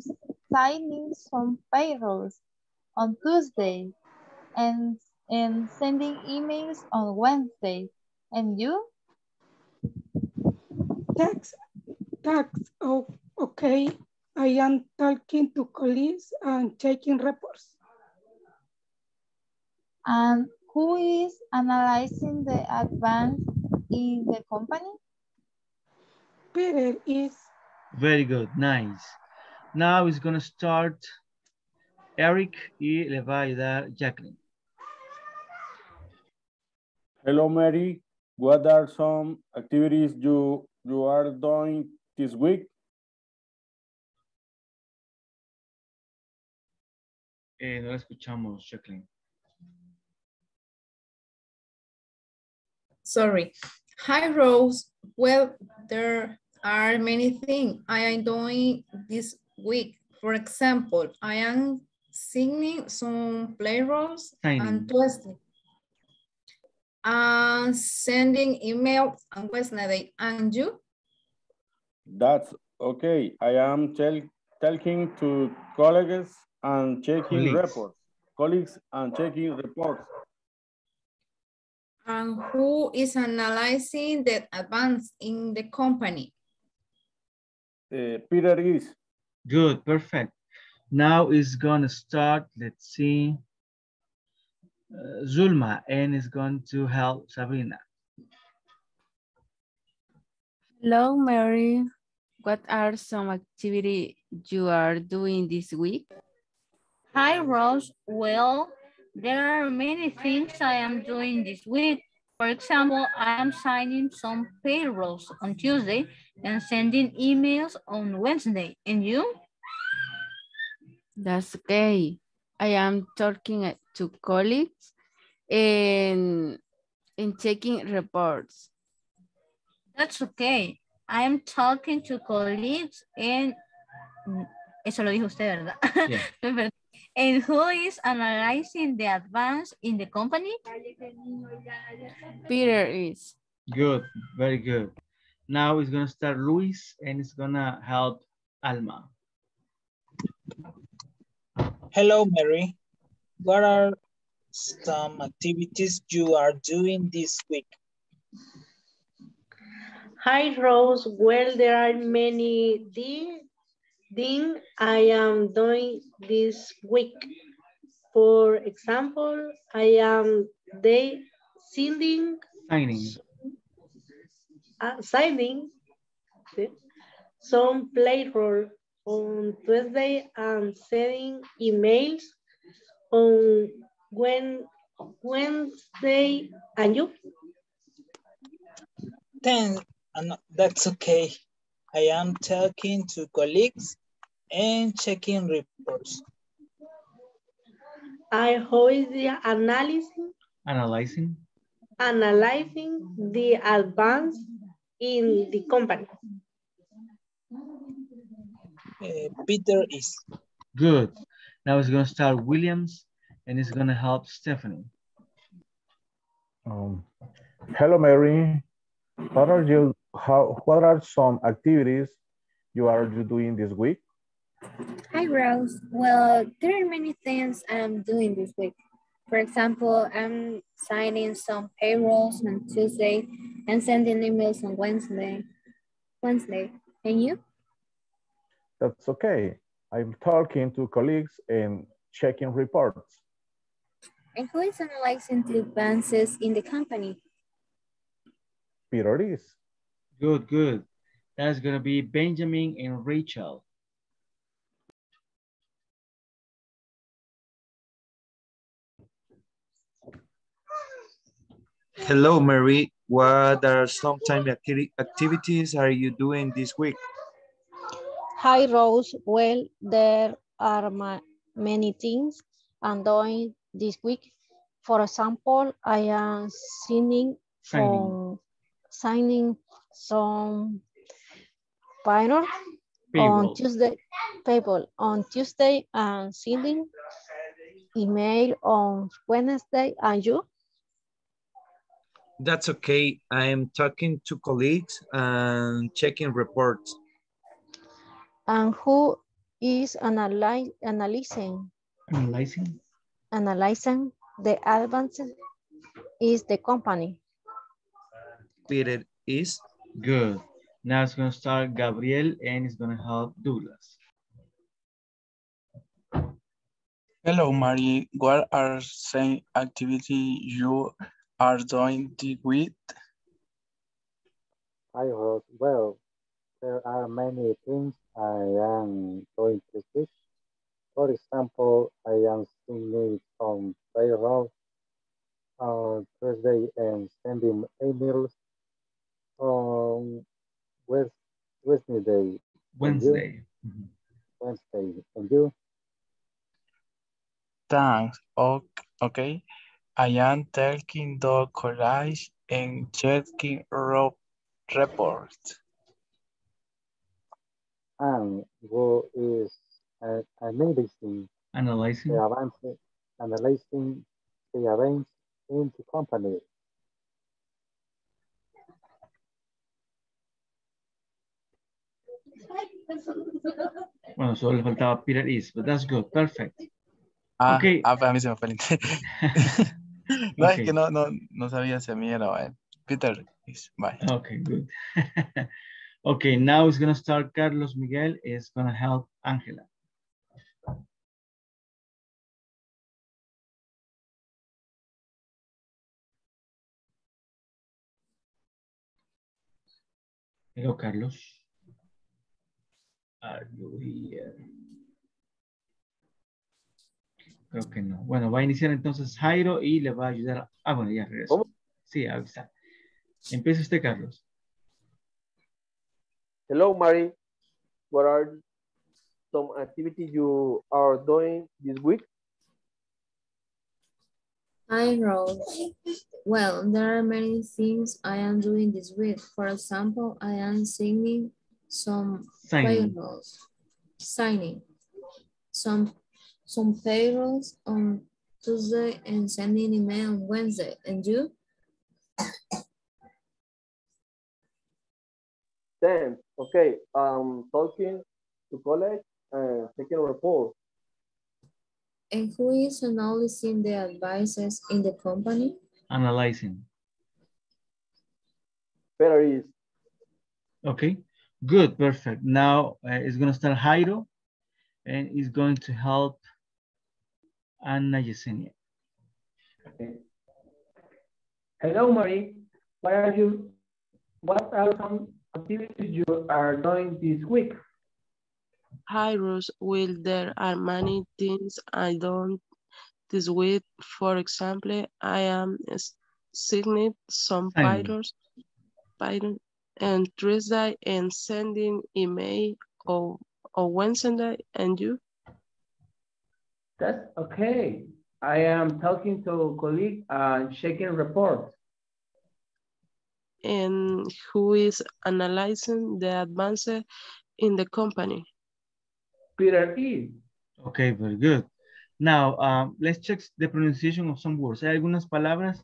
signing some payrolls on Tuesday and, and sending emails on Wednesday. And you? Tax, tax, oh, okay. I am talking to colleagues and checking reports. And who is analyzing the advance in the company? Peter is, Very good, nice. Now it's gonna start Eric y le va a ayudar Jacqueline. Hello, Mary. What are some activities you, you are doing this week? Eh, no la escuchamos, Jacqueline. Sorry. Hi, Rose. Well, there are many things I am doing this week. For example, I am singing some payrolls Signing. and Tuesday. And sending emails on Wednesday. And you? That's okay. I am tell, talking to colleagues and checking Colleagues. reports. Colleagues and checking reports. And who is analyzing the advance in the company? Uh, Peter is. Good, perfect. Now it's gonna start, let's see. uh, Zulma and is going to help Sabrina. Hello, Mary. What are some activity you are doing this week? Hi, Rose. Well, there are many things I am doing this week. For example, I am signing some payrolls on Tuesday and sending emails on Wednesday. And you? That's okay. I am talking to colleagues and, and checking reports. That's okay. I am talking to colleagues and eso lo dijo usted, ¿verdad? Yeah. and who is analyzing the advance in the company? Peter is. Good, very good. Now it's gonna start Luis and it's gonna help Alma. Hello, Mary. What are some activities you are doing this week? Hi, Rose. Well, there are many things I am doing this week. For example, I am day sending, Signing. uh, signing some payroll on Tuesday and sending emails on when Wednesday. And you? Then uh, that's okay. I am talking to colleagues and checking reports. I hold the analyzing, Analyzing. analyzing the advance in the company. Uh, Peter is. Good. Now it's gonna start Williams and it's gonna help Stephanie. Um, hello, Mary. What are you? How? What are some activities you are you doing this week? Hi, Rose. Well, there are many things I'm doing this week. For example, I'm signing some payrolls on Tuesday and sending emails on Wednesday. Wednesday. And you? That's okay. I'm talking to colleagues and checking reports. And who is analyzing the advances in the company? Peter is. Good, good. That's gonna be Benjamin and Rachel. Hello, Mary. What are some time activities are you doing this week? Hi, Rose. Well, there are ma many things I'm doing this week. For example, I am signing Signing. from signing some payroll on Tuesday, people on Tuesday and sending email on Wednesday. And you? That's okay. I'm talking to colleagues and checking reports. And who is analy analyzing Analyzing. analyzing the advances is the company. Peter is. Good. Now it's gonna start Gabriel and it's gonna help Douglas. Hello, Mary. What are some activity you are doing this week? I wrote, well, there are many things I am going to teach. For example, I am singing some payroll on Thursday and sending emails on Wed- Wednesday. And you? Wednesday. Mhm. Wednesday. And you? Thanks. Ok- Okay. I am taking the collage and checking ro- reports. And who is uh, analyzing Analyzing. the advance, analyzing the events in the company. Bueno, solo le faltaba Peter is, but that's good. Perfect. Ah, Okay. ah, a mí se me fue el No, es que no, no, no sabía si a mí era él. Peter, is- bye. Okay, good. okay, now it's gonna start Carlos Miguel. Is gonna help Angela. Hello, Carlos. are you here? Creo que no. Bueno, va a iniciar entonces Jairo y le va a ayudar. a- Ah, bueno, ya regresó. Sí, ahí está. Empieza usted, Carlos. Hello, Mary. What are some activities you are doing this week? Hi, Rose. Well, there are many things I am doing this week. For example, I am signing some Signing. payrolls, signing some some payrolls on Tuesday and sending email on Wednesday. And you? Then, okay, um, talking to college and taking a report. And who is analyzing the advices in the company? Analyzing. Better is Okay, good, perfect. Now uh, it's going to start Jairo and he's going to help Anna Yesenia. Hello, Marie. What are you? What are some activities you are doing this week? Hi, Rose. Well, there are many things I don't this week. For example, I am s- signing some Signing. pyros, and Tuesday and sending email or, or Wednesday. And you? That's okay. I am talking to a colleague and checking reports. And who is analyzing the advances in the company? Peter E. Okay, very good. Now, um, let's check the pronunciation of some words. Hay algunas palabras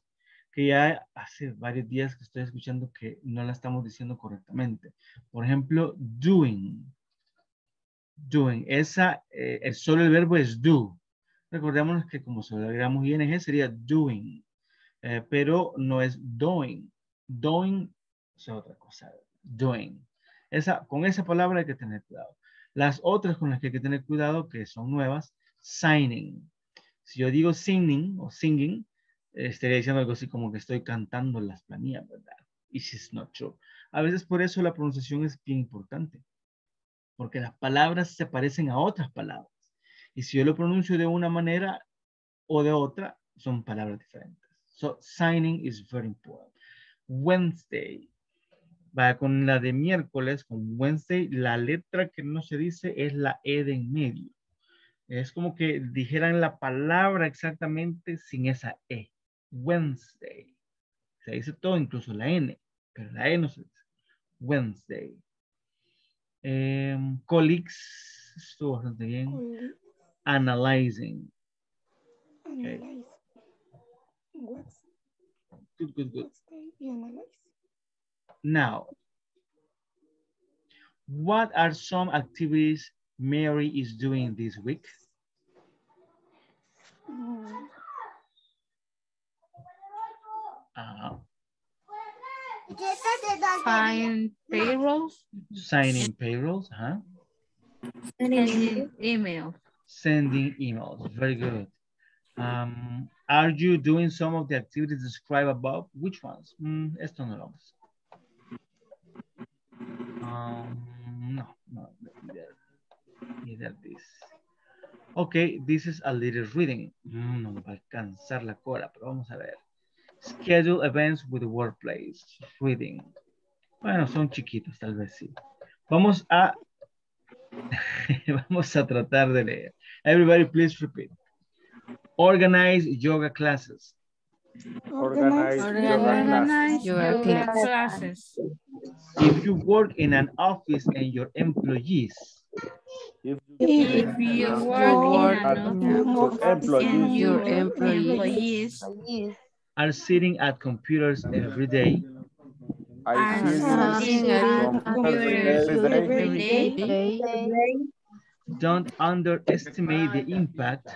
que ya hace varios días que estoy escuchando que no la estamos diciendo correctamente. Por ejemplo, doing. Doing. Esa, eh, el- solo el verbo es do. Recordémonos que como solo agregamos ing sería doing. Eh, pero no es doing. Doing es otra cosa. Doing. Esa, con esa palabra hay que tener cuidado. Las otras con las que hay que tener cuidado, que son nuevas, signing. Si yo digo singing o singing, estaría diciendo algo así como que estoy cantando las planillas, ¿verdad? Y si es not true. A veces por eso la pronunciación es bien importante. Porque las palabras se parecen a otras palabras. Y si yo lo pronuncio de una manera o de otra, son palabras diferentes. So, signing is very important. Wednesday. Va con la de miércoles, con Wednesday, la letra que no se dice es la E de en medio. Es como que dijeran la palabra exactamente sin esa E. Wednesday. Se dice todo, incluso la N, pero la E no se dice. Wednesday. Em, colleagues, estuvo bastante bien. Analyzing. Okay. Analyze. What's Good, good, good. Analyze. Now, what are some activities Mary is doing this week? Mm, Uh, Find payrolls, signing payrolls, huh? sending email. Sending emails, very good. Um, are you doing some of the activities described above? Which ones? Mm, esto no lo vamos. Um, no, no, neither, neither this. Okay, this is a little reading. Mm, no va a alcanzar la cola, pero vamos a ver. Schedule events with the workplace. Reading. Bueno, son chiquitos, tal vez sí. Vamos a vamos a tratar de leer. Everybody, please repeat. Organize yoga classes. Organize Organize Yoga yoga class. classes. If you work in an office and your employees If If you work in an your office and employees your Your employees are sitting at computers every day, I are see sitting every day. every day, don't underestimate the impact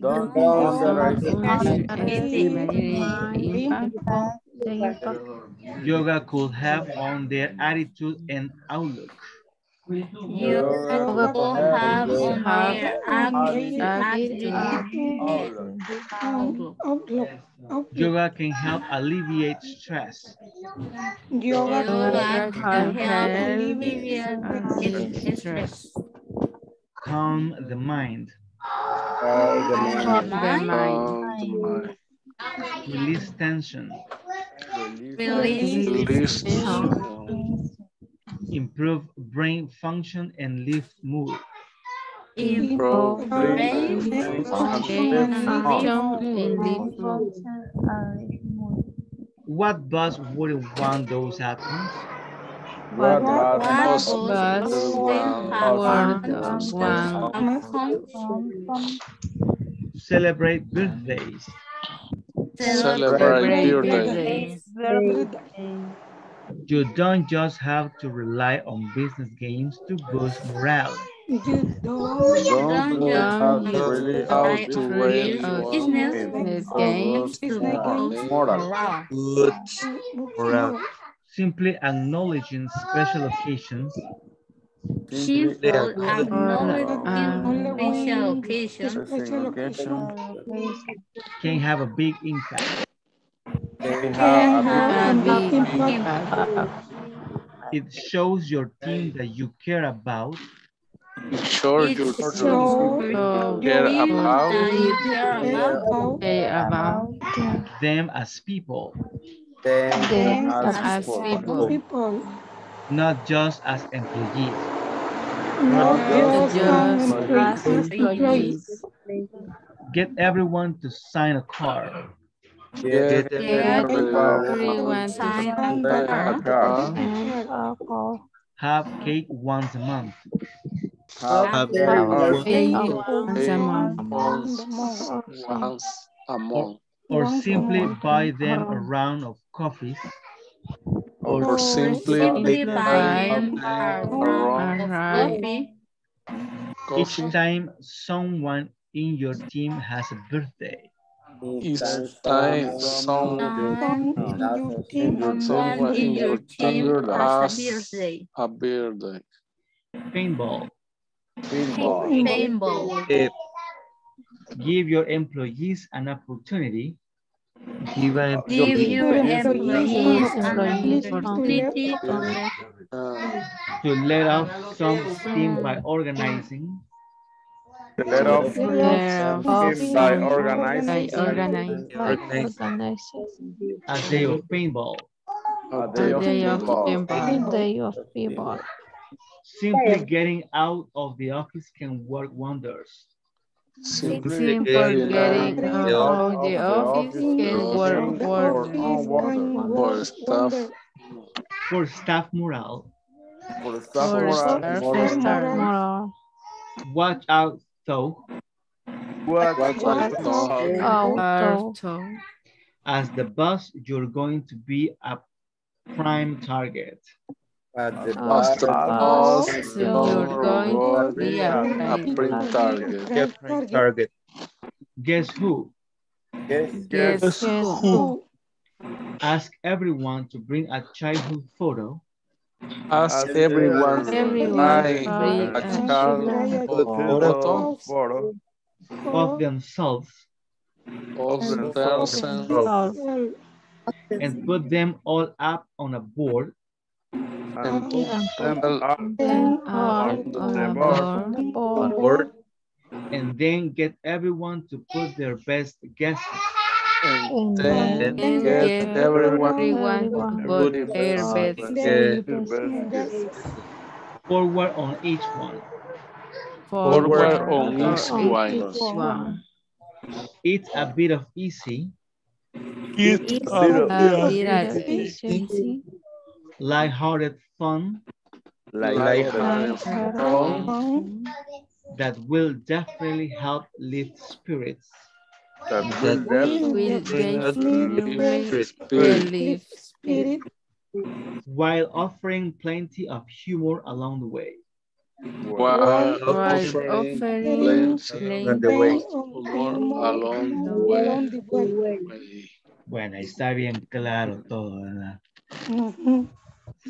Don't underestimate yoga could have on their attitude and outlook. Yoga people have on their Outlook. Yoga can help alleviate stress. Yoga Yoga can can help help alleviate stress. Calm the mind. Calm the mind. Release tension. Release Release. Improve brain function and lift mood. improve brain function and lift What boss wouldn't want those atoms? What What bus? Bus will word one. Celebrate birthdays. Celebrate birthday. Birthday. You don't just have to rely on business games to boost morale. You don't. Don't How just to really How rely to on business business Business games. to boost morale. Good morale. Simply acknowledging special occasions Simple acknowledging special occasions Special occasion. can have a big impact. Can can have have a a big big impact. impact. It shows your team that you care about It you shows So, care you about that you care about say about them as people, them them as as people. people. People. not just as employees. Not Not just just employees. as employees. Get everyone to sign a card. Get Get everyone everyone sign sign a a card. card. And for Have cake once a month. Have Have them Our as once a month. once, once a month. Or simply buy them a round of coffees Or Or simply simply buy buy them them a a round of coffee each time someone in your team has a birthday. Each time some Someone in your team someone in your team has a birthday. a birthday. Paintball. People. Paintball. Eh, Give your employees an opportunity Give an Give your employees an opportunity to let Uh, to let off some steam by organizing Let off Let off by organizing by organize organize a day of paintball. a a day of day of people. day of people. Simply getting out of the office can work wonders. simply Simple getting getting out out of the office can work wonders. for stuff For staff morale, For staff morale, staff morale. Watch out thought Auto. Auto. as the boss, you're going to be a prime target. At the Uh, bus, After boss, us, So you're going to be a a prime print target. Get prime target. Guess who? yes, Guess Guess who? who? Ask everyone to bring a childhood photo Ask everyone Everyone buy bring a a card photo photo photo of themselves of the person and put them all up on a board and put them up all on the on a board. board. Board. and then get everyone to put their best guesses. And And then get get everyone everyone to put their best Yeah. Forward on each one. forward on or each on one. one. It's a bit of easy, It's It's a a bit bit easy. lighthearted fun like like that. fun that will definitely help lift spirits. That That will spirit. while offering plenty of humor along the way. While offering offering plenty on the way. along the way. Bueno, ahí está bien claro todo, ¿verdad?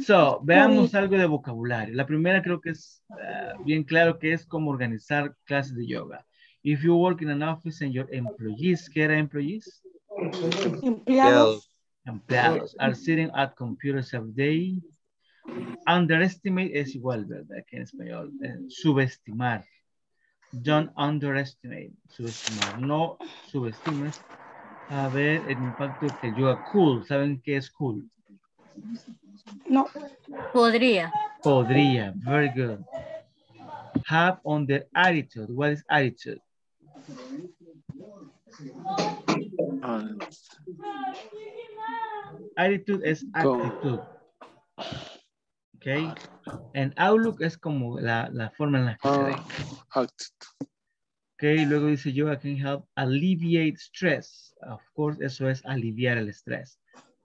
So, veamos algo de vocabulario. La primera creo que es ah, bien claro que es cómo organizar clases de yoga. If you work in an office and your employees, ¿qué era employees? Empleados. Empleados are sitting at computers every day. Underestimate es igual, ¿verdad? Que en español. eh, subestimar. Don't underestimate. Subestimar. No subestimes. A ver, el impacto que el yoga cool. ¿Saben qué es cool? No. Podría. Podría. Very good. Have on the attitude. What is attitude? Attitude es actitud. Ok. En Outlook es como la, la forma en la que se ve. Ok, luego dice yoga can help alleviate stress. Of course, eso es aliviar el estrés.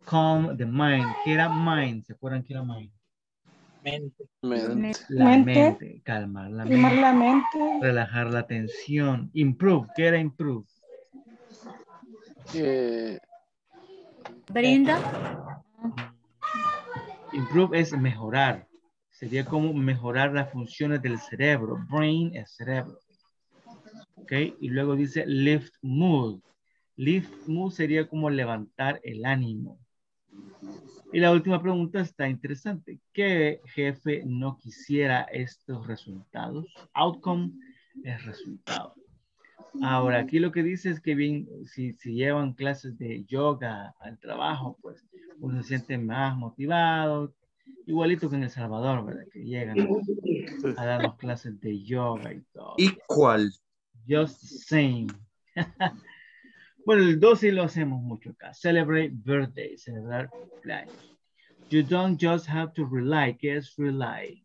Calm the mind. ¿Qué era mind? ¿Se acuerdan qué era mind? Mente. La Mente. mente. Calmar la mente. la mente. Relajar la tensión. Improve. ¿Qué era improve? Eh, Brinda. Improve es mejorar. Sería como mejorar las funciones del cerebro. Brain es cerebro. Ok, y luego dice lift mood. Lift mood sería como levantar el ánimo. Y la última pregunta está interesante. ¿Qué jefe no quisiera estos resultados? Outcome es resultado. Ahora, aquí lo que dice es que bien, si, si llevan clases de yoga al trabajo, pues uno se siente más motivado, igualito que en El Salvador, ¿verdad? Que llegan a darnos clases de yoga y todo. Equal. Just the same. bueno, el 12 lo hacemos mucho acá. Celebrate birthday, celebrar cumpleaños. You don't just have to rely. ¿Qué es rely?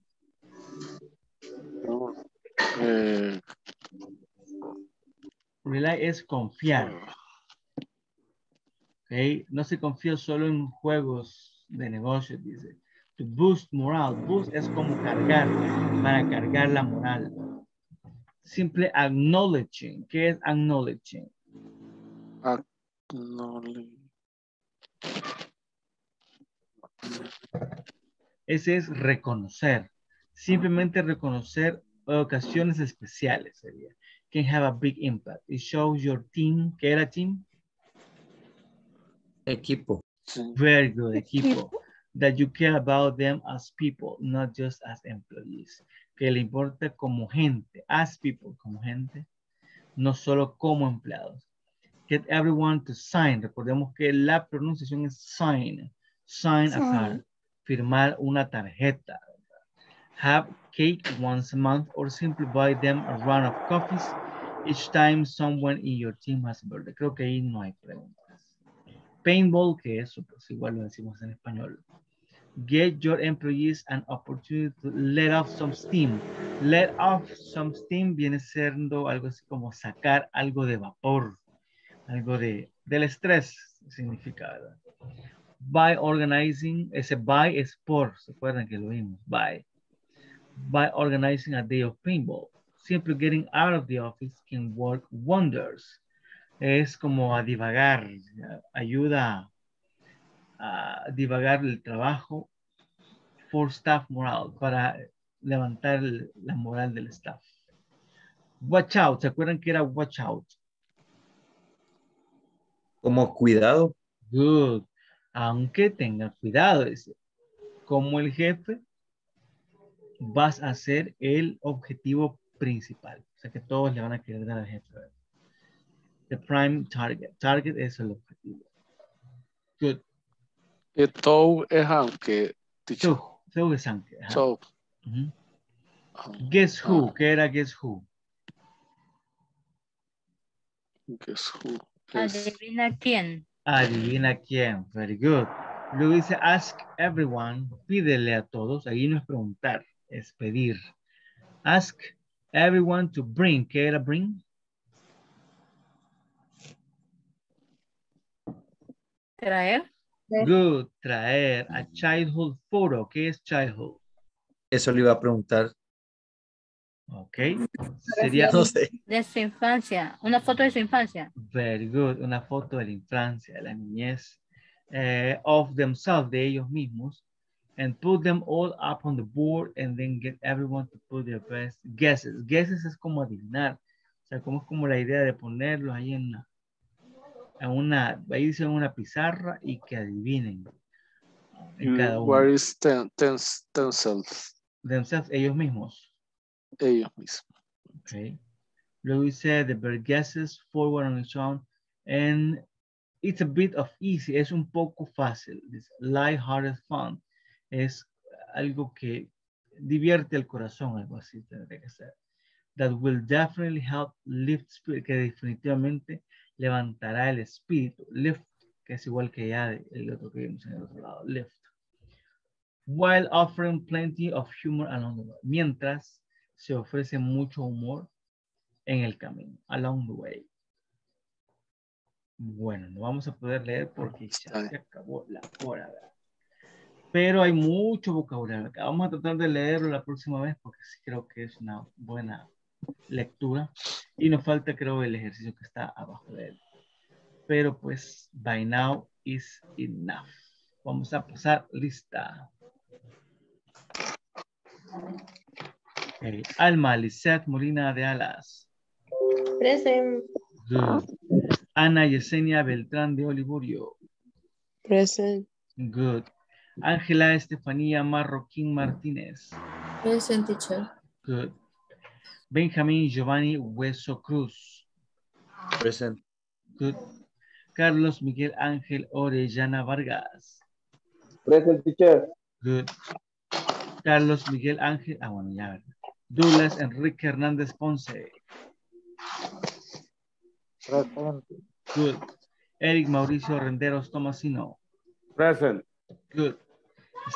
no, eh, Rely es confiar. ¿ok? No se confía solo en juegos de negocios, dice. To boost morale. Boost es como cargar, para cargar la moral. Simple acknowledging. ¿Qué es acknowledging? Acknowledge. Ese es reconocer. Simplemente reconocer ocasiones especiales sería. Can have a big impact. It shows your team. ¿Qué era team? Equipo. Very good, equipo. That you care about them as people, not just as employees. Que le importa como gente, as people, como gente, no solo como empleados. Get everyone to sign. Recordemos que la pronunciación es sign. Sign a card. Firmar una tarjeta. Have cake once a month or simply buy them a round of coffees each time someone in your team has a birthday. Creo que ahí no hay preguntas. Paintball, que eso pues igual lo decimos en español. Get your employees an opportunity to let off some steam. Let off some steam viene siendo algo así como sacar algo de vapor, algo de, del estrés, significa. By organizing, ese by es por, ¿se acuerdan que lo vimos? By. By organizing a day of paintball. Simply getting out of the office can work wonders. Es como a divagar, ayuda a divagar el trabajo for staff morale, para levantar la moral del staff. Watch out, ¿se acuerdan que era watch out? Como cuidado. Good. Aunque tenga cuidado, dice. Como el jefe, vas a ser el objetivo principal. O sea que todos le van a querer dar al jefe. The prime target. Target es el objetivo. Good. Todo es aunque. So, so es aunque. So, Ujú. Guess who? ¿Qué era guess who? guess who Adivina quién. Adivina quién. Very good. Luego dice ask everyone. Pídele a todos. Ahí no es preguntar, es pedir. Ask everyone to bring. ¿Qué era bring? Traer. Good. Traer a childhood photo. ¿Qué es childhood? Eso le iba a preguntar. Ok. Sería No sé. De su infancia. Una foto de su infancia. very good. Una foto de la infancia, de la niñez. eh, of themselves, de ellos mismos. and put them all up on the board and then get everyone to put their best guesses. Guesses es como adivinar. O sea, como es como la idea de ponerlos ahí en una, en una ahí dice en una pizarra y que adivinen. En Mm, cada uno. Where is ten, ten, themselves? Themselves, ellos mismos. Okay. Luego dice the guesses forward on its own and it's a bit of easy, es un poco fácil. It's light-hearted fun. Es algo que divierte el corazón, algo así tendría que ser. That will definitely help lift spirit, que definitivamente levantará el espíritu. Lift, que es igual que ya el otro que vimos en el otro lado. Lift. While offering plenty of humor along the way. Mientras se ofrece mucho humor en el camino, along the way. Bueno, no vamos a poder leer porque ya se acabó la hora. ¿verdad? Pero hay mucho vocabulario. Vamos a tratar de leerlo la próxima vez porque sí creo que es una buena lectura. Y nos falta, creo, el ejercicio que está abajo de él. Pero pues, by now is enough. Vamos a pasar lista. Okay. Alma Lisette Molina de Alas. Present. Good. Ana Yesenia Beltrán de Olivorio. Present. Good. Ángela Estefanía Marroquín Martínez. Present teacher. Good. Benjamín Giovanni Hueso Cruz. Present. Good. Carlos Miguel Ángel Orellana Vargas. Present teacher. Good. Carlos Miguel Ángel, ah bueno, ya. ¿verdad? Douglas Enrique Hernández Ponce. Present. Good. Eric Mauricio Renderos Tomasino. Present. Good.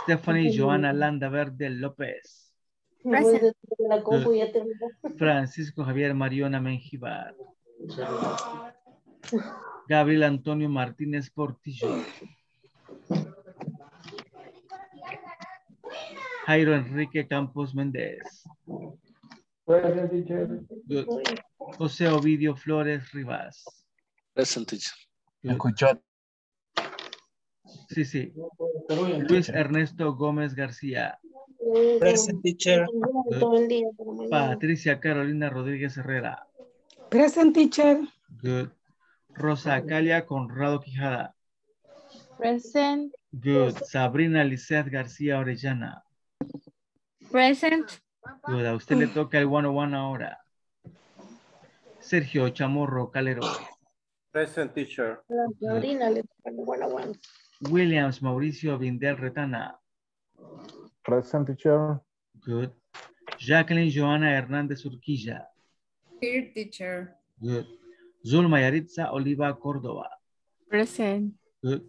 Stephanie Joana Landa Verde López. Present. Good. Francisco Javier Mariona Menjivar. Gabriel Antonio Martínez Portillo. Jairo Enrique Campos Méndez. Present teacher. Good. José Ovidio Flores Rivas. Present teacher. Escuchó. Sí, sí. Luis Ernesto Gómez García. Present teacher. Patricia Carolina Rodríguez Herrera. Present teacher. Good. Rosa Calia Conrado Quijada. Present. Good. Sabrina Lizeth García Orellana. Present. Good. A usted le toca el 101 ahora. Sergio Chamorro Calero. Present teacher. La le toca el bueno, bueno. Williams Mauricio Vindel Retana. Present teacher. Good. Jacqueline Joana Hernández Urquilla. Here, teacher. Good. Zulma Yaritza Oliva Córdoba. Present. Good.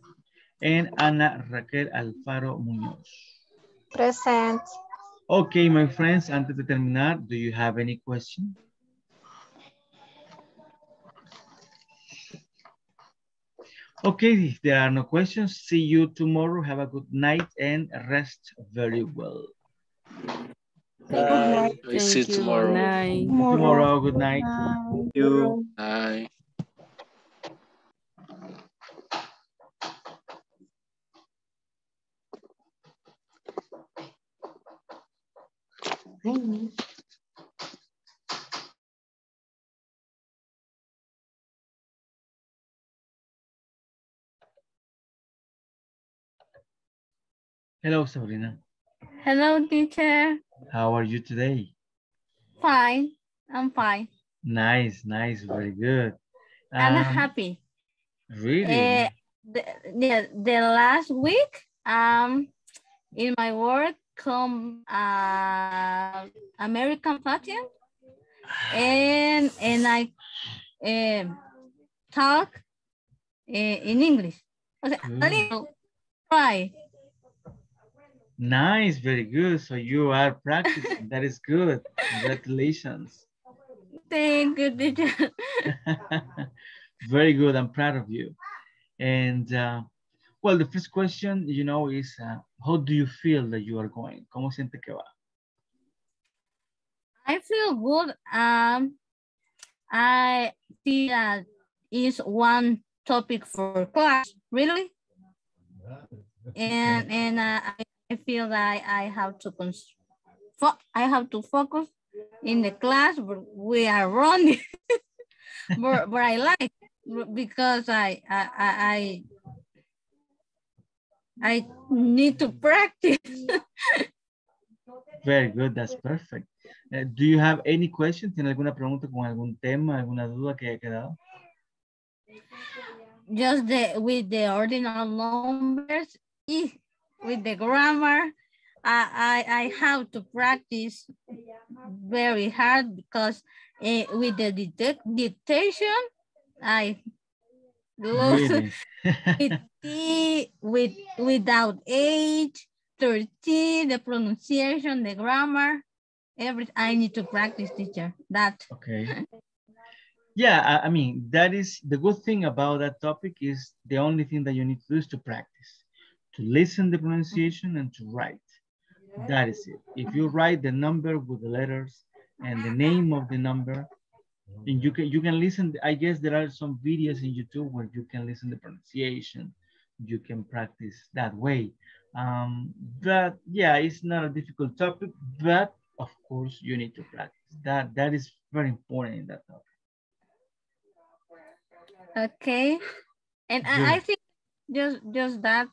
And Ana Raquel Alfaro Muñoz. Present. Okay, my friends, antes de terminar, do you have any question? Okay, if there are no questions, see you tomorrow. Have a good night and rest very well. Bye. I see you Thank you. tomorrow. Night. Tomorrow, good night. You. Bye. Ay. Hello, Sabrina. Hello, teacher. How are you today? Fine. I'm fine. Nice, nice, very good. I'm Um, happy. Really? Eh, the, the, the last week, um, in my work, come uh, American Pattern, and and I um talk uh, in English. O sea, a little, try. Nice, very good. So you are practicing. that is good. Congratulations. Thank you, teacher. very good. I'm proud of you. And uh, well, the first question, you know, is uh, how do you feel that you are going? ¿Cómo siente que va? I feel good. Um, I see that is one topic for class, really. And and uh, I feel that I have to I have to focus in the class, but we are running. but, but I like because I I I I need to practice. Very good, that's perfect. Uh, do you have any questions? ¿Tiene alguna pregunta con algún tema, alguna duda que haya quedado? Just the with the ordinal numbers, with the grammar, I, I, I have to practice very hard because uh, with the detect, dictation, I really? with, with without age, 13, the pronunciation, the grammar, every I need to practice, teacher. That. Okay. Yeah, I, I mean, that is the good thing about that topic is the only thing that you need to do is to practice, to listen the pronunciation and to write. That is it. If you write the number with the letters and the name of the number, and you can you can listen. I guess there are some videos in YouTube where you can listen the pronunciation. You can practice that way. Um, but yeah, it's not a difficult topic, but of course you need to practice. That that is very important in that topic. Okay, and I, I think just just that.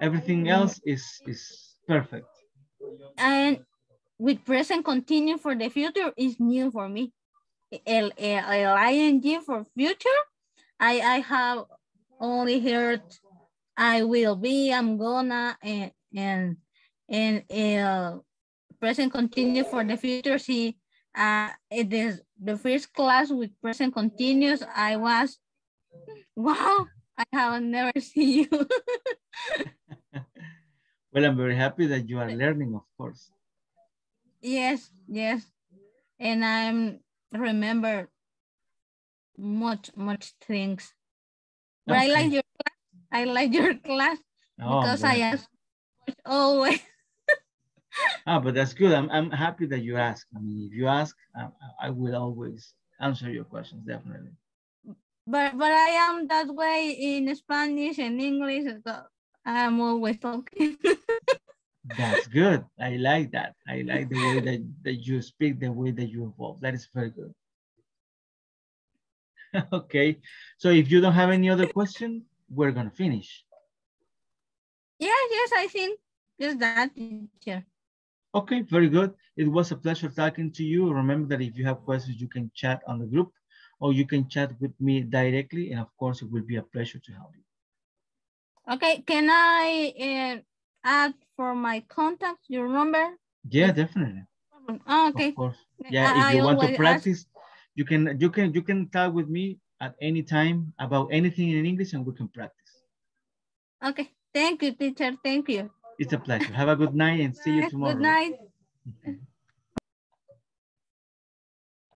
Everything else is is Perfect. And with present continue for the future is new for me. El, el, ing for future, I, I have only heard I will be, I'm gonna, and, and, and uh, present continue for the future. See, uh, it is the first class with present continuous, I was, wow, I have never seen you. Well, I'm very happy that you are learning, of course. Yes, yes. And I'm remember much, much things. But okay. I like your class. I like your class oh, because I ask always. ah, but that's good. I'm, I'm happy that you ask. I mean, if you ask, I, I will always answer your questions, definitely. But but I am that way in Spanish and English. So I'm always talking. That's good. I like that. I like the way that, that you speak, the way that you evolve. That is very good. okay. So if you don't have any other question, we're going to finish. Yeah, yes, I think just that, teacher. Okay, very good. It was a pleasure talking to you. Remember that if you have questions, you can chat on the group or you can chat with me directly. And of course, it will be a pleasure to help you. Okay, can I uh, add for my contact your number? Yeah, definitely. Oh, okay. Of course. Yeah, if you I want to practice, ask... you can you can you can talk with me at any time about anything in English and we can practice. Okay. Thank you, teacher. Thank you. It's a pleasure. Have a good night and see you tomorrow. Good night.